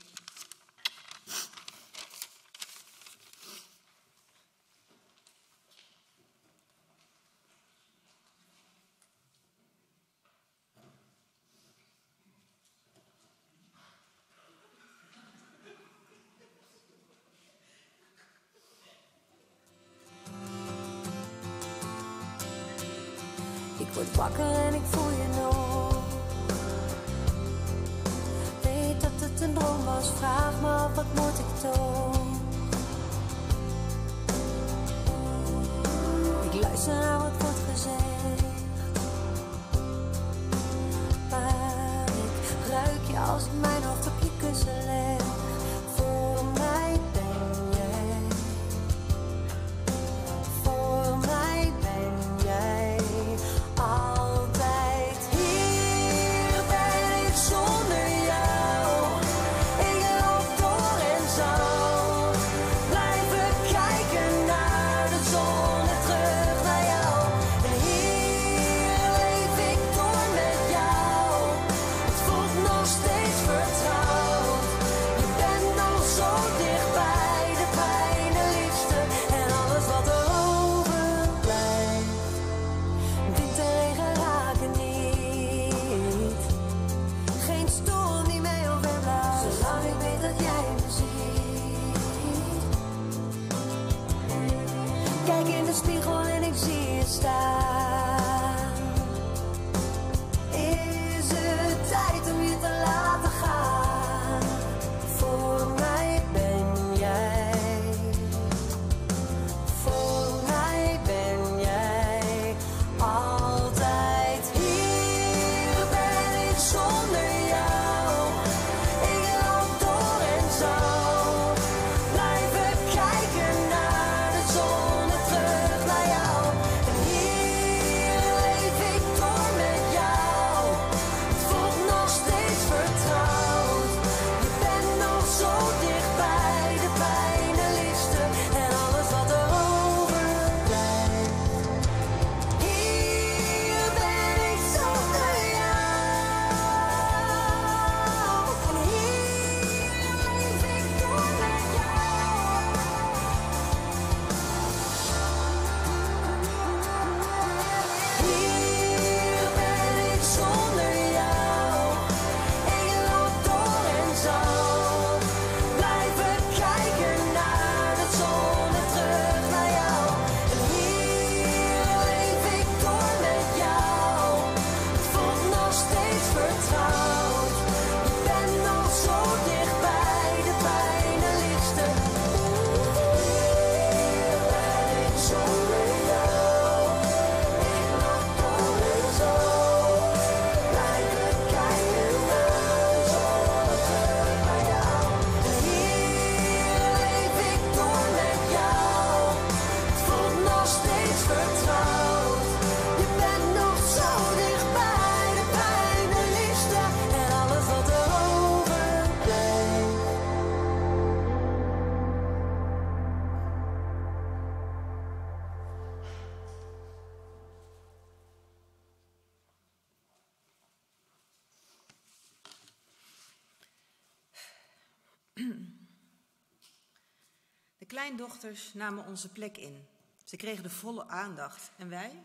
Kleindochters namen onze plek in. Ze kregen de volle aandacht. En wij?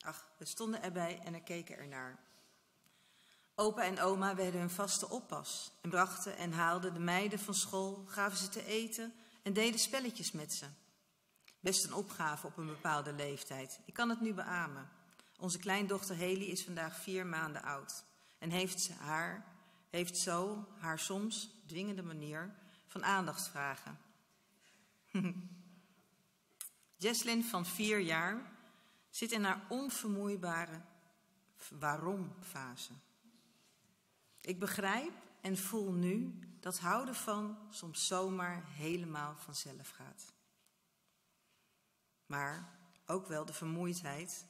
Ach, we stonden erbij en er keken ernaar. Opa en oma werden hun vaste oppas en brachten en haalden de meiden van school, gaven ze te eten en deden spelletjes met ze. Best een opgave op een bepaalde leeftijd. Ik kan het nu beamen. Onze kleindochter Haley is vandaag vier maanden oud en heeft, haar, heeft zo haar soms dwingende manier van aandacht vragen. <laughs> Jesslyn van vier jaar zit in haar onvermoeibare waarom-fase. Ik begrijp en voel nu dat houden van soms zomaar helemaal vanzelf gaat. Maar ook wel de vermoeidheid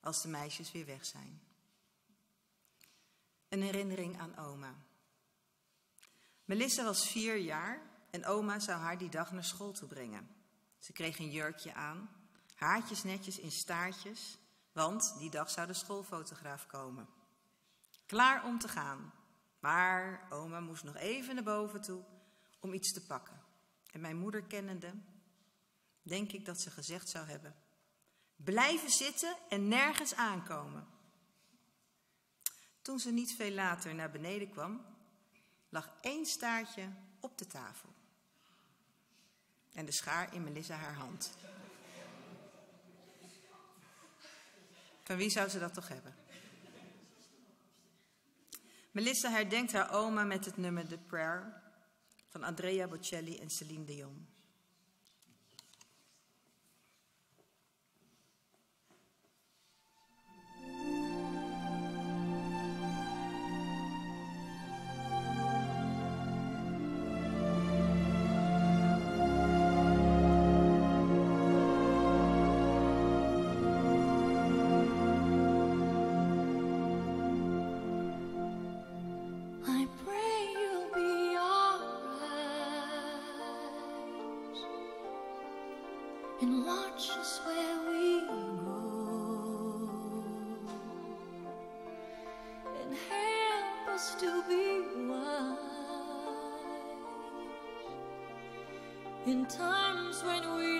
als de meisjes weer weg zijn. Een herinnering aan oma. Melissa was vier jaar en oma zou haar die dag naar school toe brengen. Ze kreeg een jurkje aan, haartjes netjes in staartjes, want die dag zou de schoolfotograaf komen. Klaar om te gaan, maar oma moest nog even naar boven toe om iets te pakken. En mijn moeder kennende, denk ik dat ze gezegd zou hebben: blijven zitten en nergens aankomen. Toen ze niet veel later naar beneden kwam, lag één staartje op de tafel. En de schaar in Melissa haar hand. Van wie zou ze dat toch hebben? Melissa herdenkt haar oma met het nummer The Prayer van Andrea Bocelli en Celine Dion. In times when we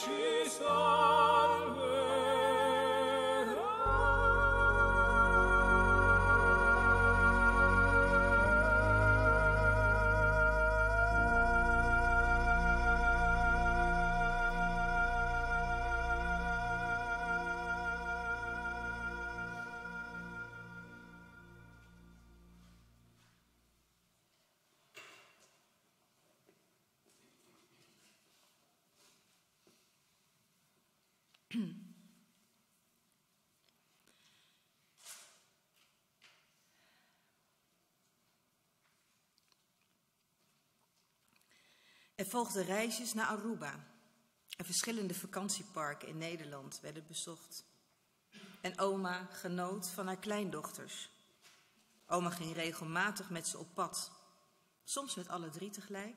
ci sono Er volgden reisjes naar Aruba. En verschillende vakantieparken in Nederland werden bezocht. En oma genoot van haar kleindochters. Oma ging regelmatig met ze op pad. Soms met alle drie tegelijk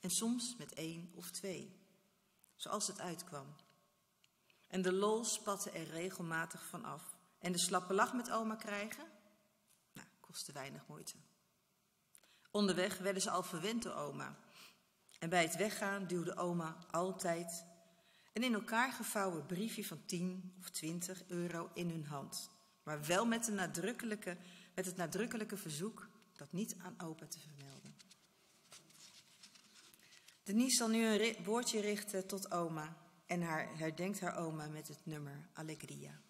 en soms met één of twee. Zoals het uitkwam. En de lol spatte er regelmatig van af. En de slappe lach met oma krijgen? Nou, kostte weinig moeite. Onderweg werden ze al verwend door oma. En bij het weggaan duwde oma altijd een in elkaar gevouwen briefje van 10 of 20 euro in hun hand. Maar wel met, nadrukkelijke, met het nadrukkelijke verzoek dat niet aan opa te vermelden. Denise zal nu een woordje richten tot oma en haar, herdenkt haar oma met het nummer Allegria.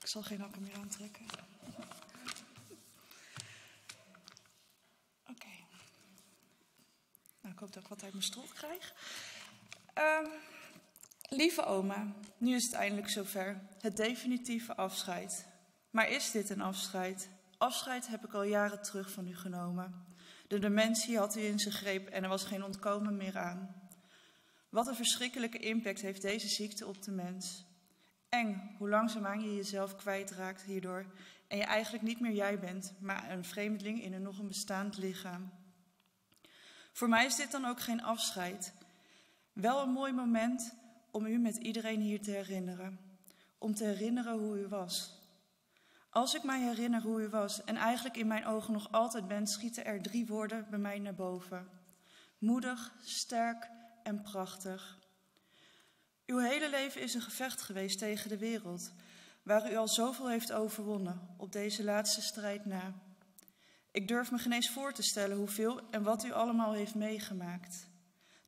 Ik zal geen hakken meer aantrekken. Oké. Nou, ik hoop dat ik wat uit mijn strot krijg. Ehm, lieve oma, nu is het eindelijk zover. Het definitieve afscheid. Maar is dit een afscheid? Afscheid heb ik al jaren terug van u genomen. De dementie had u in zijn greep en er was geen ontkomen meer aan. Wat een verschrikkelijke impact heeft deze ziekte op de mens. Eng hoe langzaamaan je jezelf kwijtraakt hierdoor en je eigenlijk niet meer jij bent, maar een vreemdeling in een nog een bestaand lichaam. Voor mij is dit dan ook geen afscheid. Wel een mooi moment om u met iedereen hier te herinneren. Om te herinneren hoe u was. Als ik mij herinner hoe u was en eigenlijk in mijn ogen nog altijd bent, schieten er drie woorden bij mij naar boven. Moedig, sterk en prachtig. Uw hele leven is een gevecht geweest tegen de wereld, waar u al zoveel heeft overwonnen op deze laatste strijd na. Ik durf me geen eens voor te stellen hoeveel en wat u allemaal heeft meegemaakt.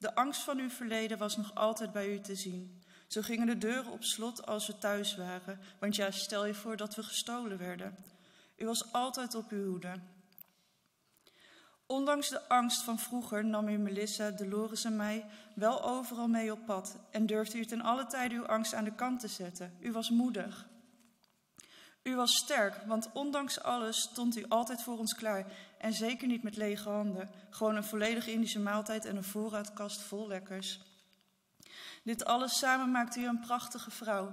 De angst van uw verleden was nog altijd bij u te zien. Zo gingen de deuren op slot als we thuis waren, want ja, stel je voor dat we gestolen werden. U was altijd op uw hoede. Ondanks de angst van vroeger nam u Melissa, Dolores en mij wel overal mee op pad en durfde u ten alle tijde uw angst aan de kant te zetten. U was moedig. U was sterk, want ondanks alles stond u altijd voor ons klaar en zeker niet met lege handen. Gewoon een volledig Indische maaltijd en een voorraadkast vol lekkers. Dit alles samen maakt u een prachtige vrouw.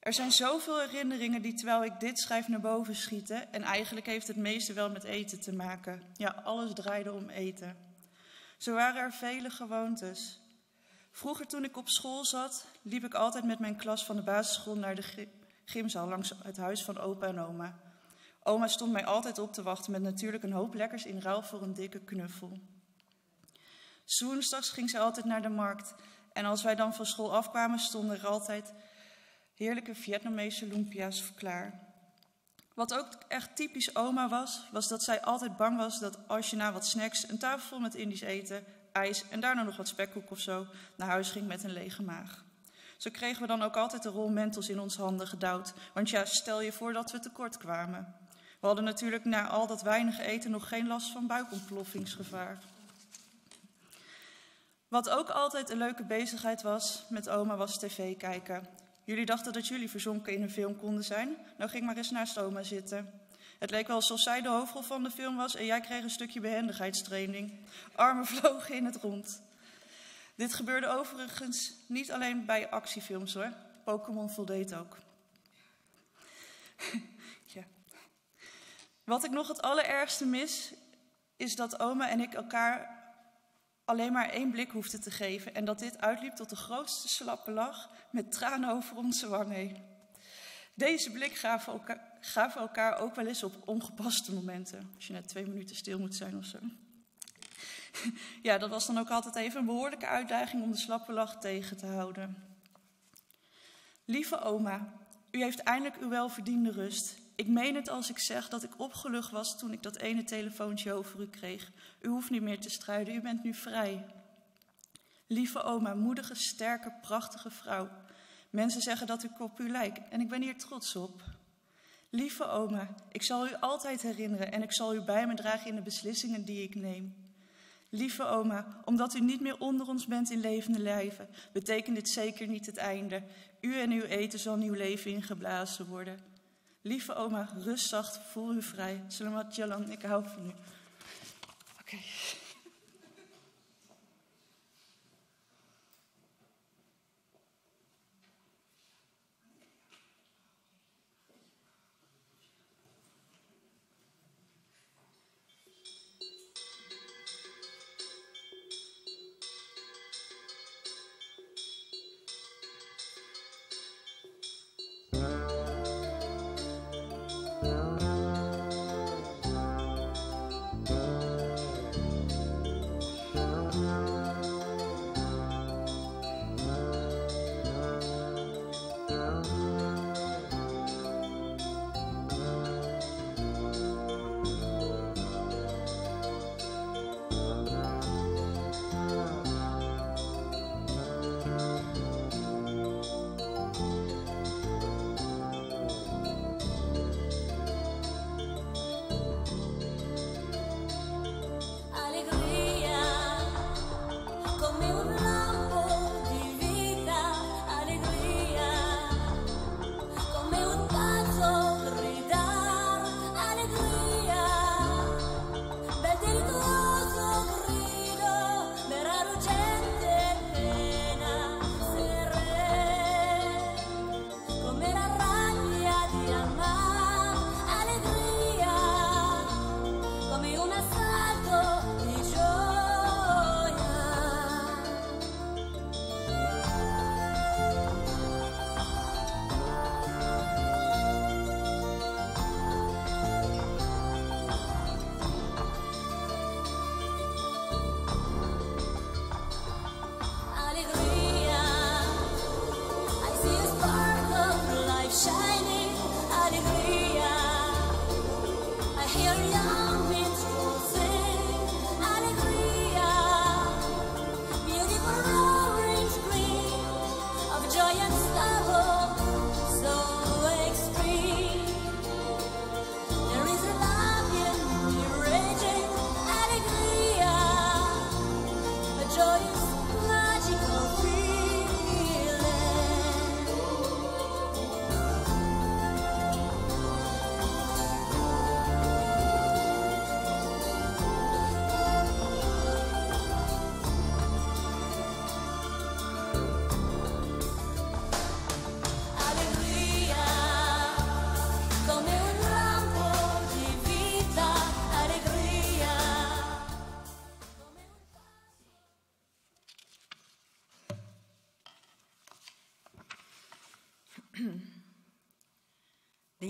Er zijn zoveel herinneringen die terwijl ik dit schrijf naar boven schieten. En eigenlijk heeft het meeste wel met eten te maken. Ja, alles draaide om eten. Zo waren er vele gewoontes. Vroeger toen ik op school zat, liep ik altijd met mijn klas van de basisschool naar de gy- gymzaal langs het huis van opa en oma. Oma stond mij altijd op te wachten met natuurlijk een hoop lekkers in ruil voor een dikke knuffel. Woensdags ging ze altijd naar de markt. En als wij dan van school afkwamen, stonden er altijd heerlijke Vietnamese lumpia's klaar. Wat ook echt typisch oma was, was dat zij altijd bang was dat als je na wat snacks, een tafel vol met Indisch eten, ijs en daarna nog wat spekkoek of zo, naar huis ging met een lege maag. Zo kregen we dan ook altijd een rol mentos in onze handen gedouwd, want ja, stel je voor dat we tekort kwamen. We hadden natuurlijk na al dat weinige eten nog geen last van buikontploffingsgevaar. Wat ook altijd een leuke bezigheid was met oma was tv kijken. Jullie dachten dat jullie verzonken in een film konden zijn? Nou ging maar eens naast oma zitten. Het leek wel alsof zij de hoofdrol van de film was en jij kreeg een stukje behendigheidstraining. Armen <laughs> vlogen in het rond. Dit gebeurde overigens niet alleen bij actiefilms hoor. Pokémon voldeed ook. <laughs> Wat ik nog het allerergste mis, is dat oma en ik elkaar alleen maar één blik hoefden te geven en dat dit uitliep tot de grootste slappe lach met tranen over onze wangen. Deze blik gaven elkaar, gaven elkaar ook wel eens op ongepaste momenten, als je net twee minuten stil moet zijn of zo. <laughs> Ja, dat was dan ook altijd even een behoorlijke uitdaging om de slappe lach tegen te houden. Lieve oma, u heeft eindelijk uw welverdiende rust. Ik meen het als ik zeg dat ik opgelucht was toen ik dat ene telefoontje over u kreeg. U hoeft niet meer te strijden, u bent nu vrij. Lieve oma, moedige, sterke, prachtige vrouw. Mensen zeggen dat ik op u lijk en ik ben hier trots op. Lieve oma, ik zal u altijd herinneren en ik zal u bij me dragen in de beslissingen die ik neem. Lieve oma, omdat u niet meer onder ons bent in levende lijven, betekent dit zeker niet het einde. U en uw eten zal nieuw leven ingeblazen worden. Lieve oma, rust zacht, voel u vrij. Salamat Jalan, ik hou van u. Oké.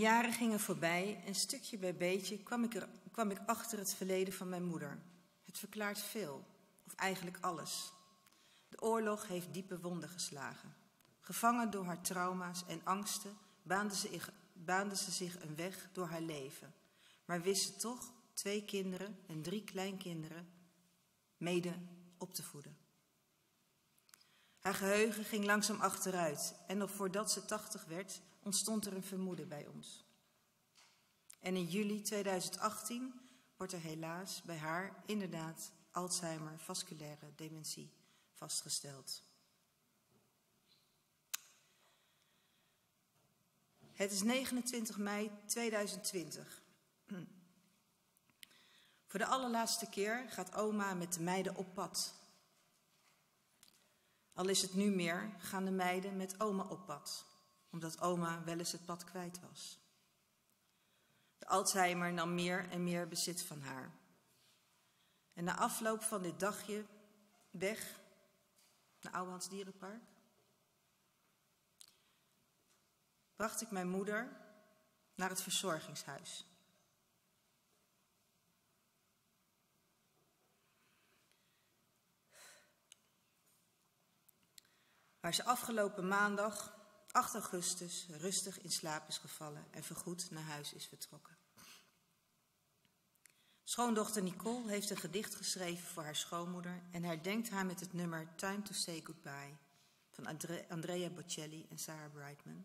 Jaren gingen voorbij en stukje bij beetje kwam ik, er, kwam ik achter het verleden van mijn moeder. Het verklaart veel, of eigenlijk alles. De oorlog heeft diepe wonden geslagen. Gevangen door haar trauma's en angsten baande ze, baande ze zich een weg door haar leven. Maar wist ze toch twee kinderen en drie kleinkinderen mede op te voeden. Haar geheugen ging langzaam achteruit en nog voordat ze tachtig werd, ontstond er een vermoeden bij ons. En in juli 2018 wordt er helaas bij haar inderdaad Alzheimer vasculaire dementie vastgesteld. Het is 29 mei 2020. Voor de allerlaatste keer gaat oma met de meiden op pad. Al is het nu meer, gaan de meiden met oma op pad, omdat oma wel eens het pad kwijt was. De Alzheimer nam meer en meer bezit van haar. En na afloop van dit dagje weg naar Ouwehands Dierenpark, bracht ik mijn moeder naar het verzorgingshuis. Waar ze afgelopen maandag, 8 augustus, rustig in slaap is gevallen en vergoed naar huis is vertrokken. Schoondochter Nicole heeft een gedicht geschreven voor haar schoonmoeder en herdenkt haar met het nummer Time to Say Goodbye van Andre- Andrea Bocelli en Sarah Brightman.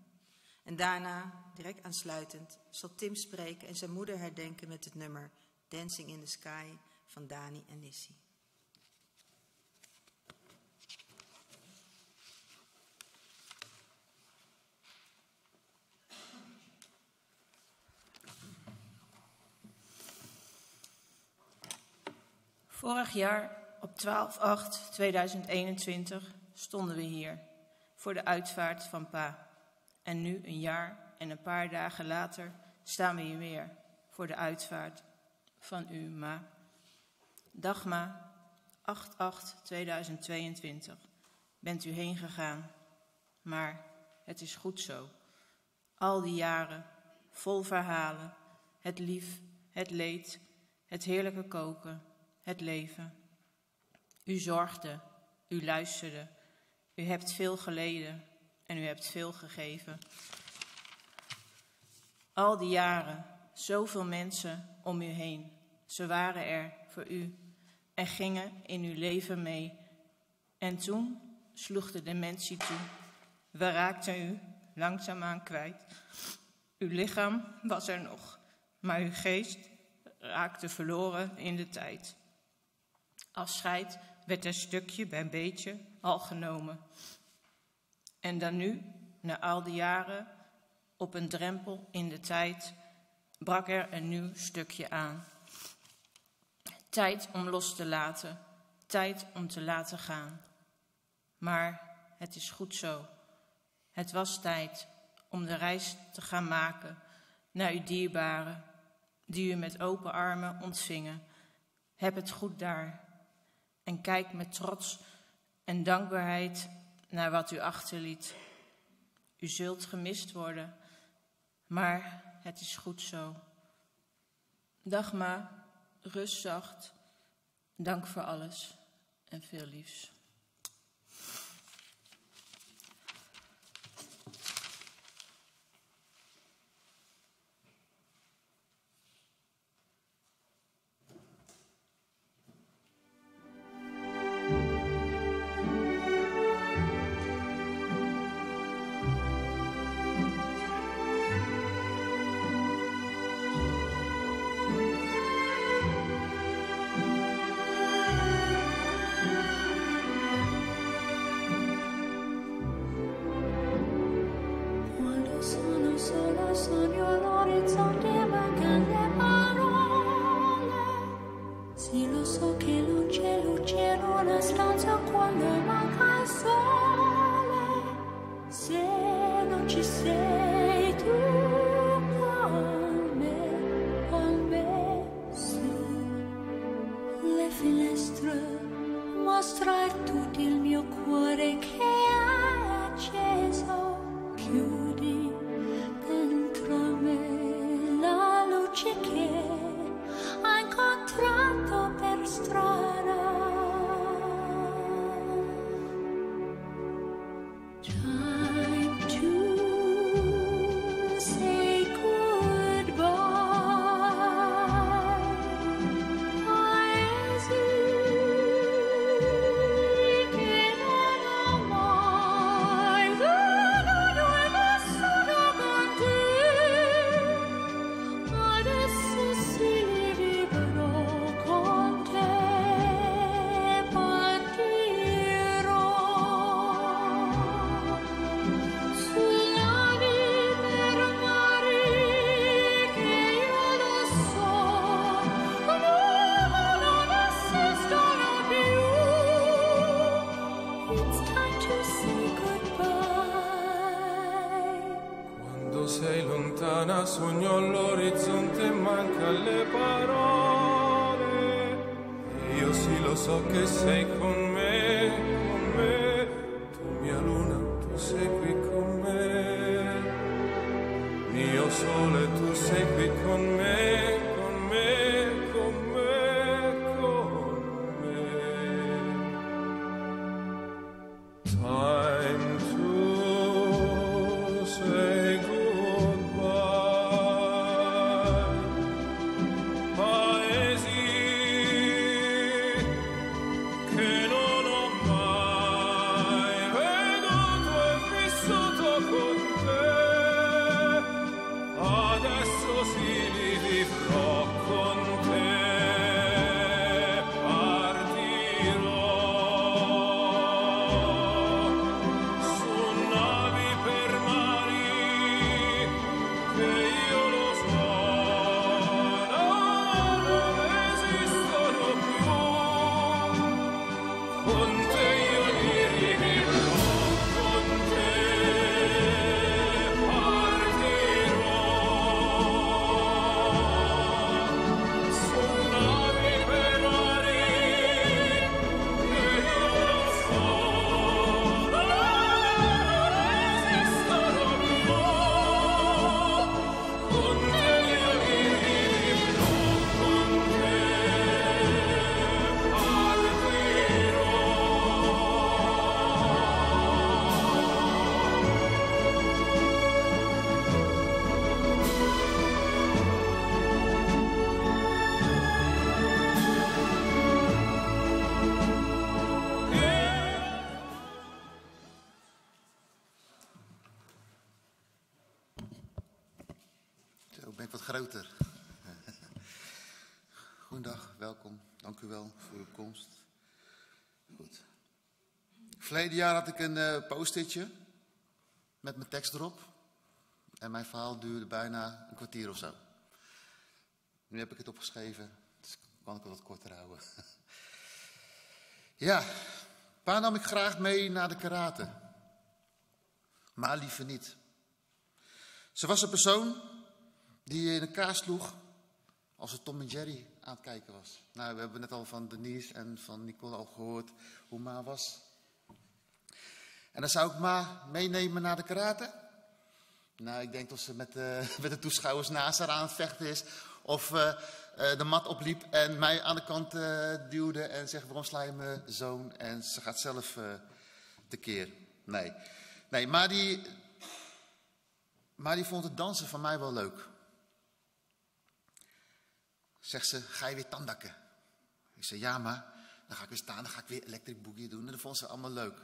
En daarna, direct aansluitend, zal Tim spreken en zijn moeder herdenken met het nummer Dancing in the Sky van Dani en Lissy. Vorig jaar op 12-8-2021 stonden we hier voor de uitvaart van pa. En nu, een jaar en een paar dagen later, staan we hier weer voor de uitvaart van u, ma. Dag ma, 8-8-2022 bent u heen gegaan. Maar het is goed zo. Al die jaren, vol verhalen, het lief, het leed, het heerlijke koken, het leven. U zorgde, u luisterde, u hebt veel geleden en u hebt veel gegeven. Al die jaren, zoveel mensen om u heen, ze waren er voor u en gingen in uw leven mee. En toen sloeg de dementie toe. We raakten u langzaamaan kwijt. Uw lichaam was er nog, maar uw geest raakte verloren in de tijd. Afscheid werd er stukje bij beetje al genomen. En dan nu, na al die jaren, op een drempel in de tijd, brak er een nieuw stukje aan. Tijd om los te laten, tijd om te laten gaan. Maar het is goed zo. Het was tijd om de reis te gaan maken naar uw dierbaren, die u met open armen ontvingen. Heb het goed daar en kijk met trots en dankbaarheid naar wat u achterliet. U zult gemist worden, maar het is goed zo. Dag ma, rust zacht. Dank voor alles en veel liefs. Una stanza quando manca il sole. Se non ci sei ben ik wat groter. <laughs> Goedendag, welkom. Dank u wel voor uw komst. Goed. Verleden jaar had ik een eh post-itje met mijn tekst erop. En mijn verhaal duurde bijna een kwartier of zo. Nu heb ik het opgeschreven, dus kan ik het wat korter houden. <laughs> ja, pa nam ik graag mee naar de karate. Maar liever niet. Ze was een persoon die in elkaar sloeg als het Tom en Jerry aan het kijken was. Nou, we hebben net al van Denise en van Nicole al gehoord hoe Ma was. En dan zou ik Ma meenemen naar de karate. Nou, ik denk dat ze met, de <laughs> met de toeschouwers naast haar aan het vechten is. Of eh, eh, de mat opliep en mij aan de kant eh, duwde en zegt, waarom sla je mijn zoon? En ze gaat zelf eh tekeer. Nee, nee maar, die, maar die vond het dansen van mij wel leuk. Zegt ze, ga je weer tandakken? Ik zei, ja maar, dan ga ik weer staan, dan ga ik weer electric boogie doen. En dat vond ze allemaal leuk.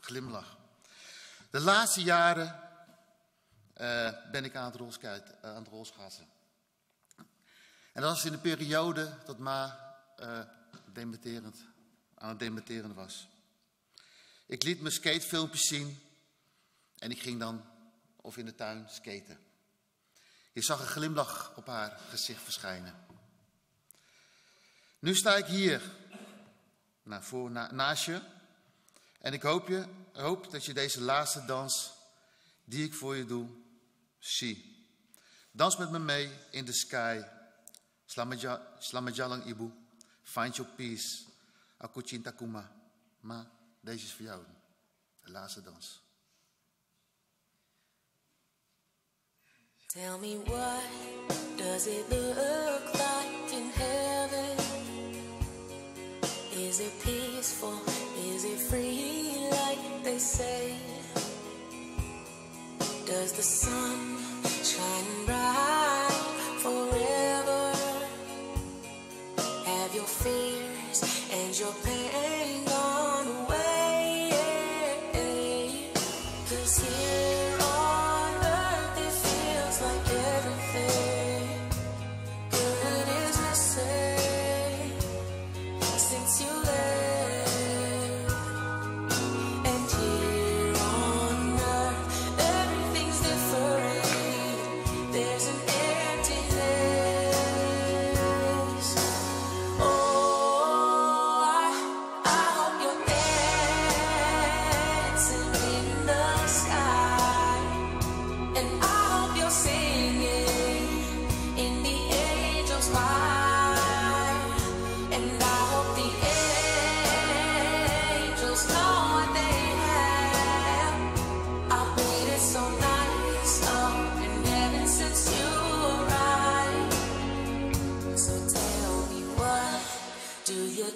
Glimlach. De laatste jaren eh, ben ik aan het, rolskuit, eh, aan het rolschaatsen. En dat was in de periode dat Ma dementerend, aan het dementeren was. Ik liet mijn skatefilmpjes zien en ik ging dan of in de tuin skaten. Je zag een glimlach op haar gezicht verschijnen. Nu sta ik hier, nou, voor, na, naast je. En ik hoop, je, hoop dat je deze laatste dans, die ik voor je doe, zie. Dans met me mee in the sky. Slamaja- Slamajalang Ibu. Find your peace. Aku cinta kuma. Maar deze is voor jou. De laatste dans. Tell me what does it look like in heaven? Is it peaceful? Is it free like they say? Does the sun shine bright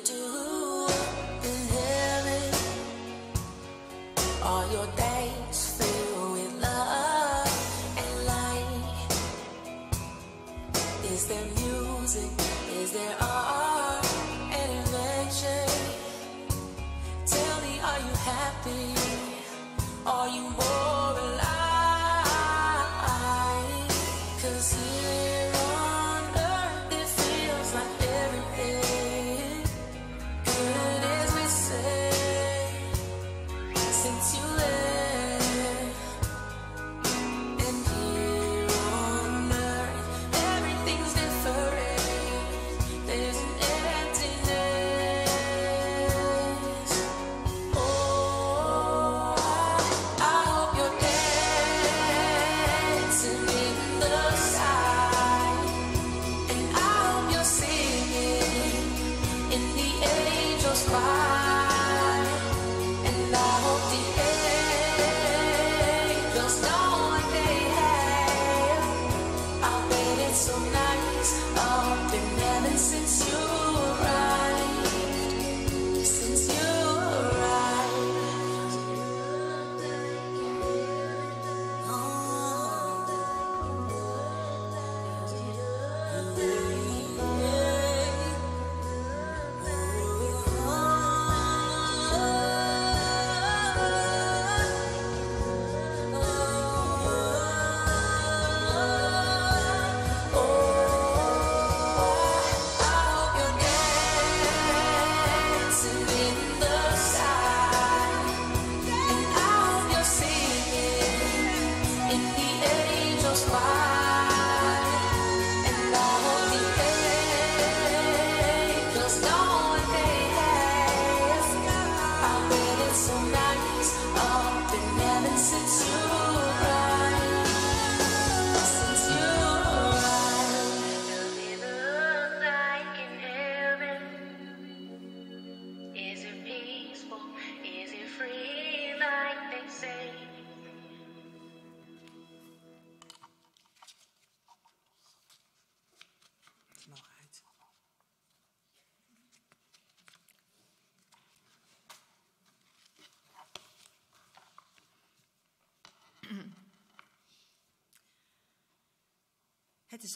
do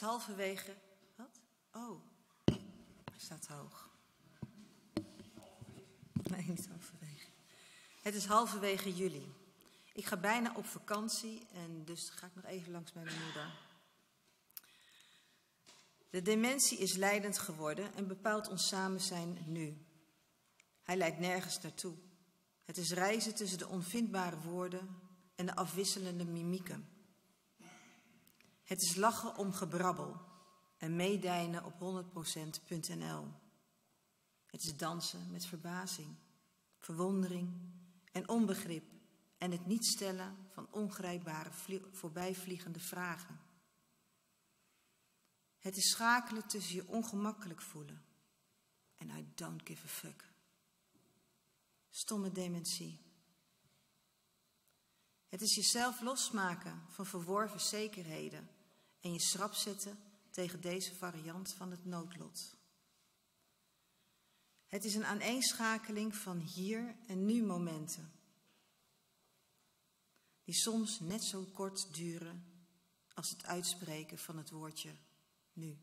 halverwege. Wat? Oh, hij staat hoog. Nee, niet halverwege. Het is halverwege juli. Ik ga bijna op vakantie en dus ga ik nog even langs bij mijn moeder. De dementie is leidend geworden en bepaalt ons samen zijn nu. Hij leidt nergens naartoe. Het is reizen tussen de onvindbare woorden en de afwisselende mimieken. Het is lachen om gebrabbel en meedijnen op 100%.nl. Het is dansen met verbazing, verwondering en onbegrip en het niet stellen van ongrijpbare vlie- voorbijvliegende vragen. Het is schakelen tussen je ongemakkelijk voelen en I don't give a fuck. Stomme dementie. Het is jezelf losmaken van verworven zekerheden en je schrap zetten tegen deze variant van het noodlot. Het is een aaneenschakeling van hier en nu momenten, die soms net zo kort duren als het uitspreken van het woordje nu.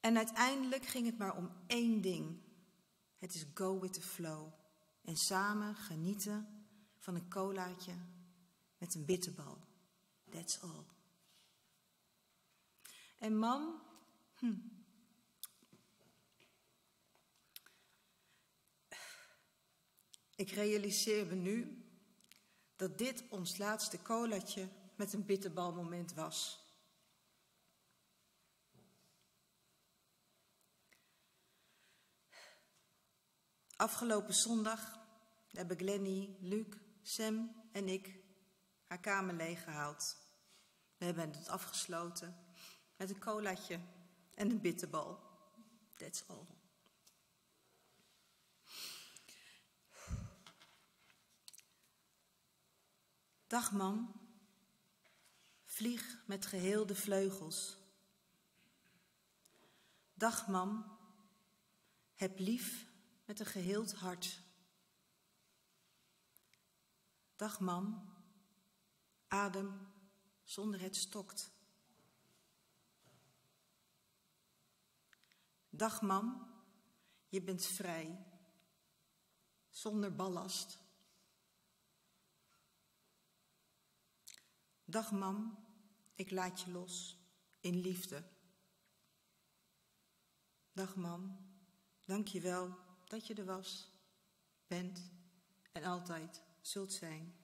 En uiteindelijk ging het maar om één ding. Het is go with the flow. En samen genieten van een colaatje met een bitterbal. That's all. En mam, hm. ik realiseer me nu dat dit ons laatste colaatje met een bitterbalmoment was. Afgelopen zondag hebben Glennie, Luc, Sam en ik haar kamer leeggehaald. We hebben het afgesloten met een colaatje en een bitterbal. That's all. Dag mam, vlieg met geheel de vleugels. Dag mam, heb lief met een geheeld hart. Dag mam, adem zonder het stokt. Dag mam, je bent vrij, zonder ballast. Dag mam, ik laat je los in liefde. Dag mam, dank je wel dat je er was, bent en altijd zult zijn.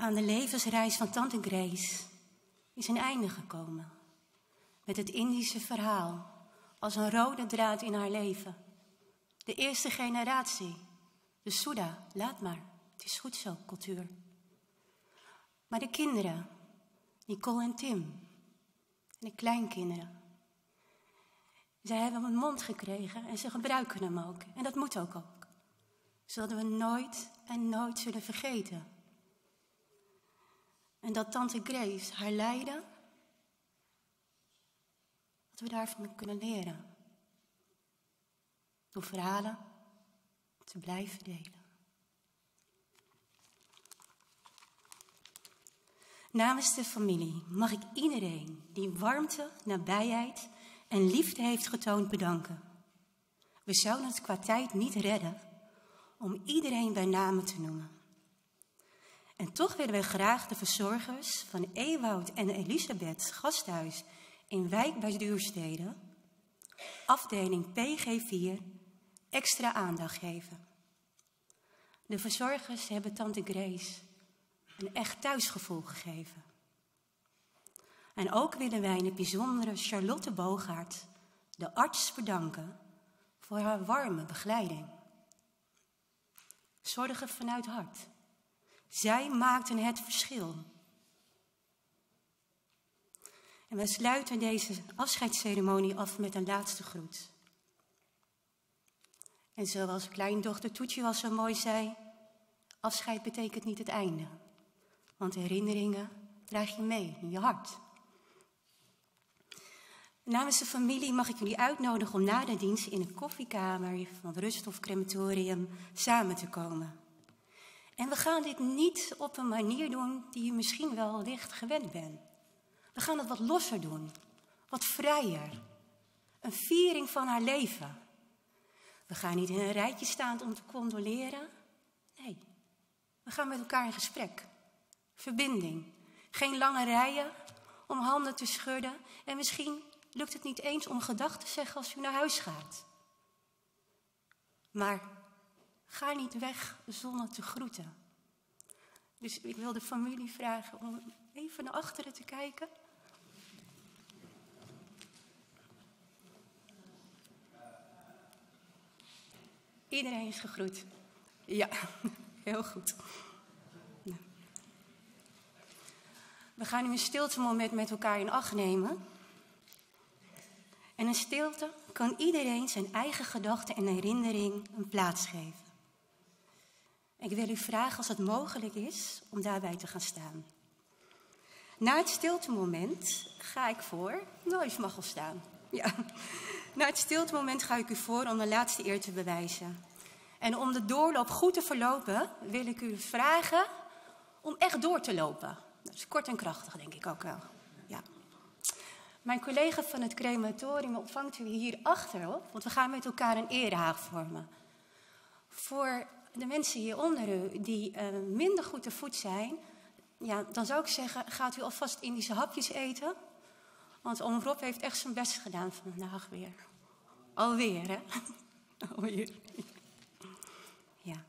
Aan de levensreis van Tante Grace is een einde gekomen. Met het Indische verhaal als een rode draad in haar leven. De eerste generatie, de Soeda, laat maar, het is goed zo, cultuur. Maar de kinderen, Nicole en Tim, en de kleinkinderen, zij hebben een mond gekregen en ze gebruiken hem ook. En dat moet ook ook. Zodat we nooit en nooit zullen vergeten. En dat tante Grace haar lijden, dat we daarvan kunnen leren. Door verhalen te blijven delen. Namens de familie mag ik iedereen die warmte, nabijheid en liefde heeft getoond bedanken. We zouden het qua tijd niet redden om iedereen bij name te noemen. En toch willen we graag de verzorgers van Ewoud en Elisabeth Gasthuis in Wijk bij Duurstede, afdeling PG4, extra aandacht geven. De verzorgers hebben tante Grace een echt thuisgevoel gegeven. En ook willen wij in het bijzondere Charlotte Bogaert, de arts, bedanken voor haar warme begeleiding. Zorgen vanuit hart. Zij maakten het verschil. En we sluiten deze afscheidsceremonie af met een laatste groet. En zoals kleindochter Toetje was zo mooi zei, afscheid betekent niet het einde. Want herinneringen draag je mee in je hart. Namens de familie mag ik jullie uitnodigen om na de dienst in een koffiekamer van Rust of Crematorium samen te komen. En we gaan dit niet op een manier doen die je misschien wel licht gewend bent. We gaan het wat losser doen, wat vrijer. Een viering van haar leven. We gaan niet in een rijtje staan om te condoleren. Nee, we gaan met elkaar in gesprek. Verbinding. Geen lange rijen om handen te schudden. En misschien lukt het niet eens om gedachten te zeggen als u naar huis gaat. Maar ga niet weg zonder te groeten. Dus ik wil de familie vragen om even naar achteren te kijken. Iedereen is gegroet. Ja, <laughs> heel goed. We gaan nu een stilte moment met elkaar in acht nemen. En in stilte kan iedereen zijn eigen gedachten en herinnering een plaats geven. Ik wil u vragen, als het mogelijk is, om daarbij te gaan staan. Na het stiltemoment ga ik voor. Nou, u mag staan. Ja. Na het stiltemoment ga ik u voor om de laatste eer te bewijzen. En om de doorloop goed te verlopen, wil ik u vragen om echt door te lopen. Dat is kort en krachtig, denk ik ook wel. Ja. Mijn collega van het crematorium ontvangt u hier achterop, want we gaan met elkaar een erehaag vormen. Voor de mensen hieronder u die uh, minder goed te voet zijn, ja, dan zou ik zeggen, gaat u alvast Indische hapjes eten. Want oom Rob heeft echt zijn best gedaan vandaag weer. Alweer, hè? <laughs> Alweer. Ja.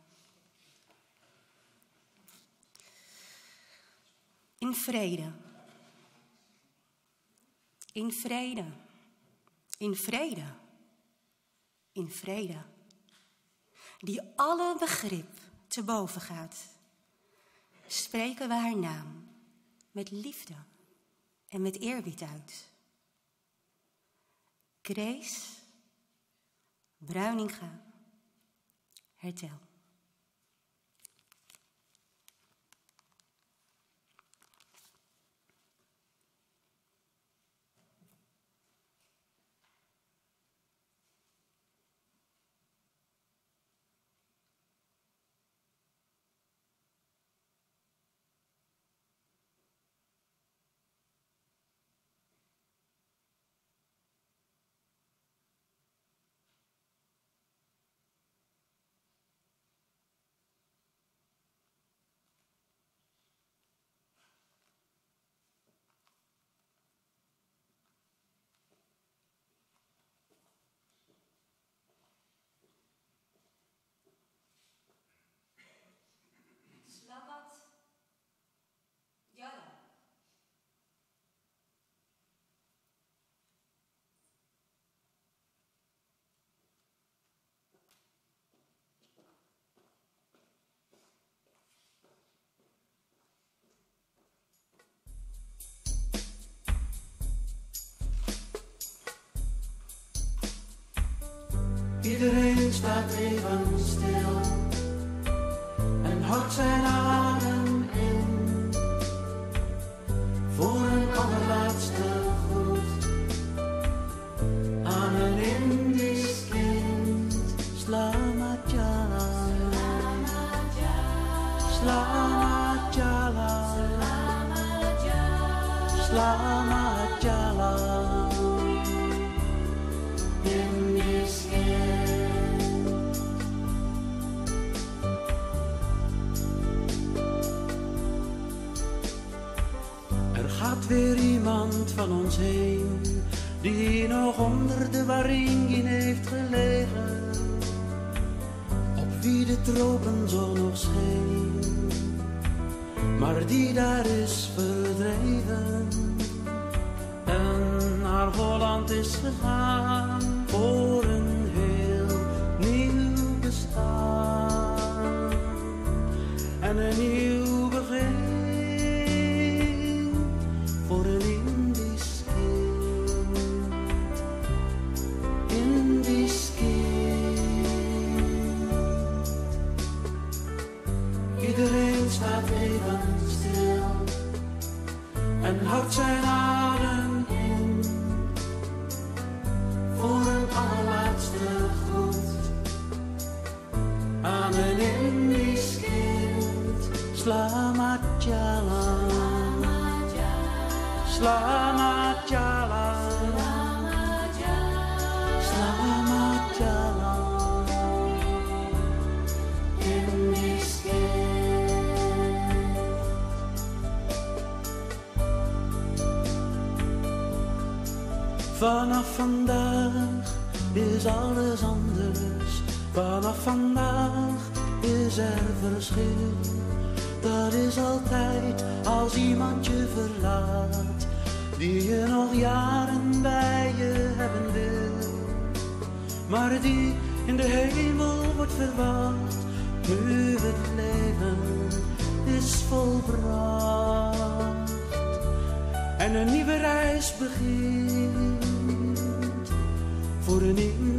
In vrede. In vrede. In vrede. In vrede. Die alle begrip te boven gaat. Spreken we haar naam met liefde en met eerbied uit. Grace Bruininga Hertel. Iedereen staat even stil de waringin heeft gelegen, op wie de tropenzon nog scheen, maar die daar is verdreven. En naar Holland is gegaan voor een heel nieuw bestaan. En een nieuw vandaag is alles anders. Vanaf vandaag is er verschil. Dat is altijd als iemand je verlaat, die je nog jaren bij je hebben wil. Maar die in de hemel wordt verwacht, nu het leven is volbracht. En een nieuwe reis begint voor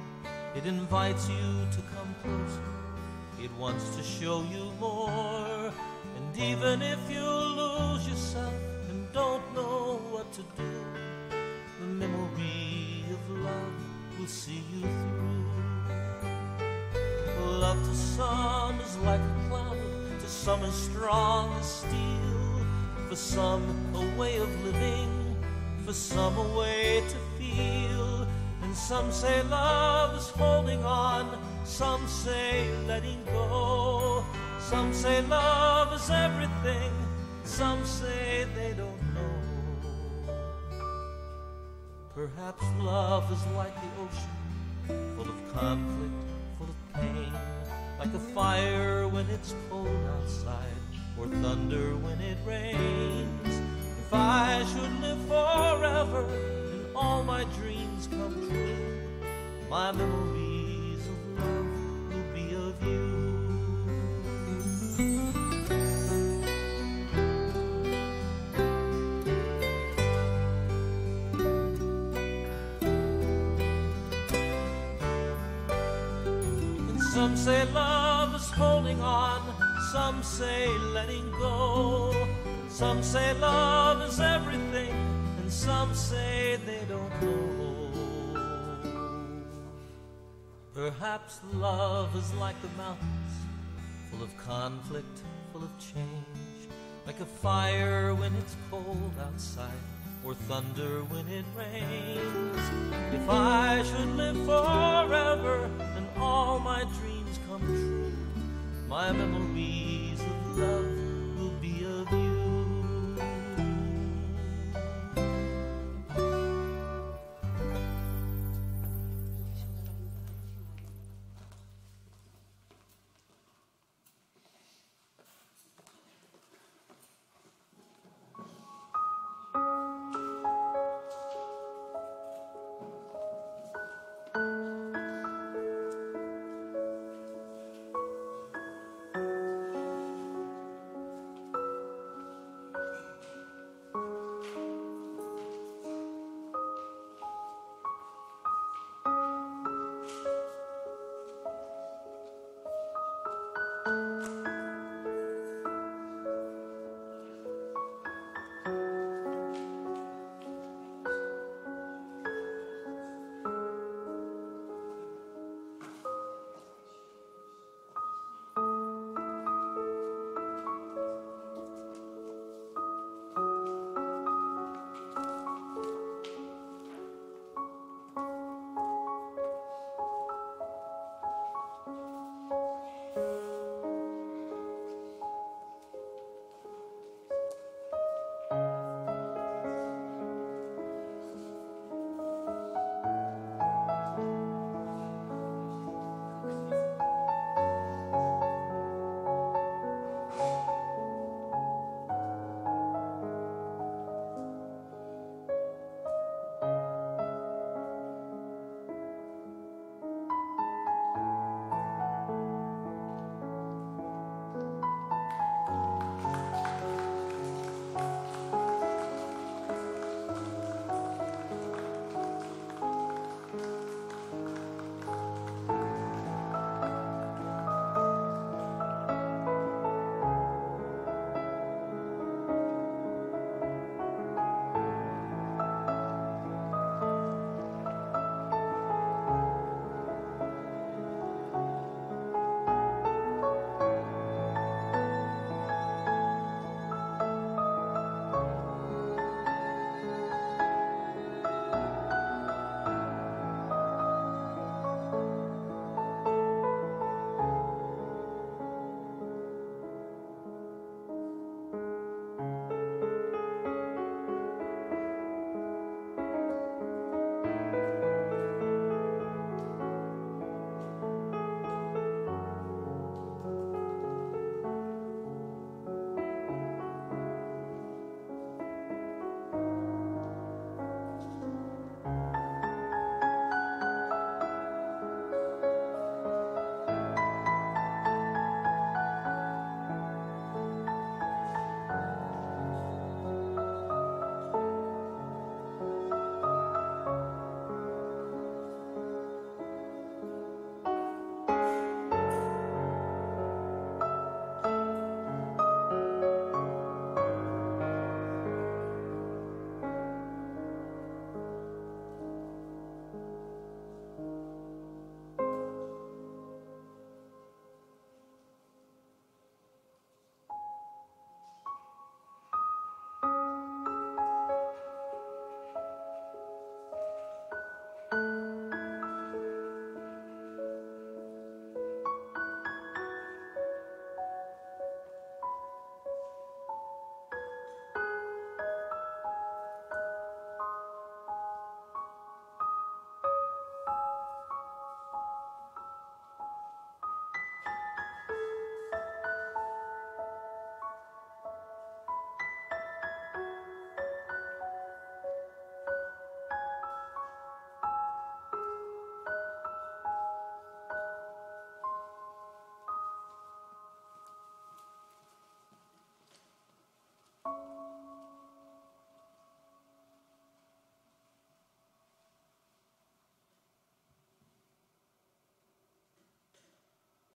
It invites you to come closer. It wants to show you more. And even if you lose yourself and don't know what to do, the memory of love will see you through. Love to some is like a cloud, to some is strong as steel. For some, a way of living, for some, a way to feel. And some say love is holding on, some say letting go. Some say love is everything, some say they don't know. Perhaps love is like the ocean, full of conflict, full of pain, like a fire when it's cold outside, or thunder when it rains. If I should live forever all my dreams come true, my memories of love will be of you. And some say love is holding on, some say letting go. Some say love is everything, some say they don't know. Perhaps love is like the mountains, full of conflict, full of change, like a fire when it's cold outside, or thunder when it rains. If I should live forever and all my dreams come true, my memories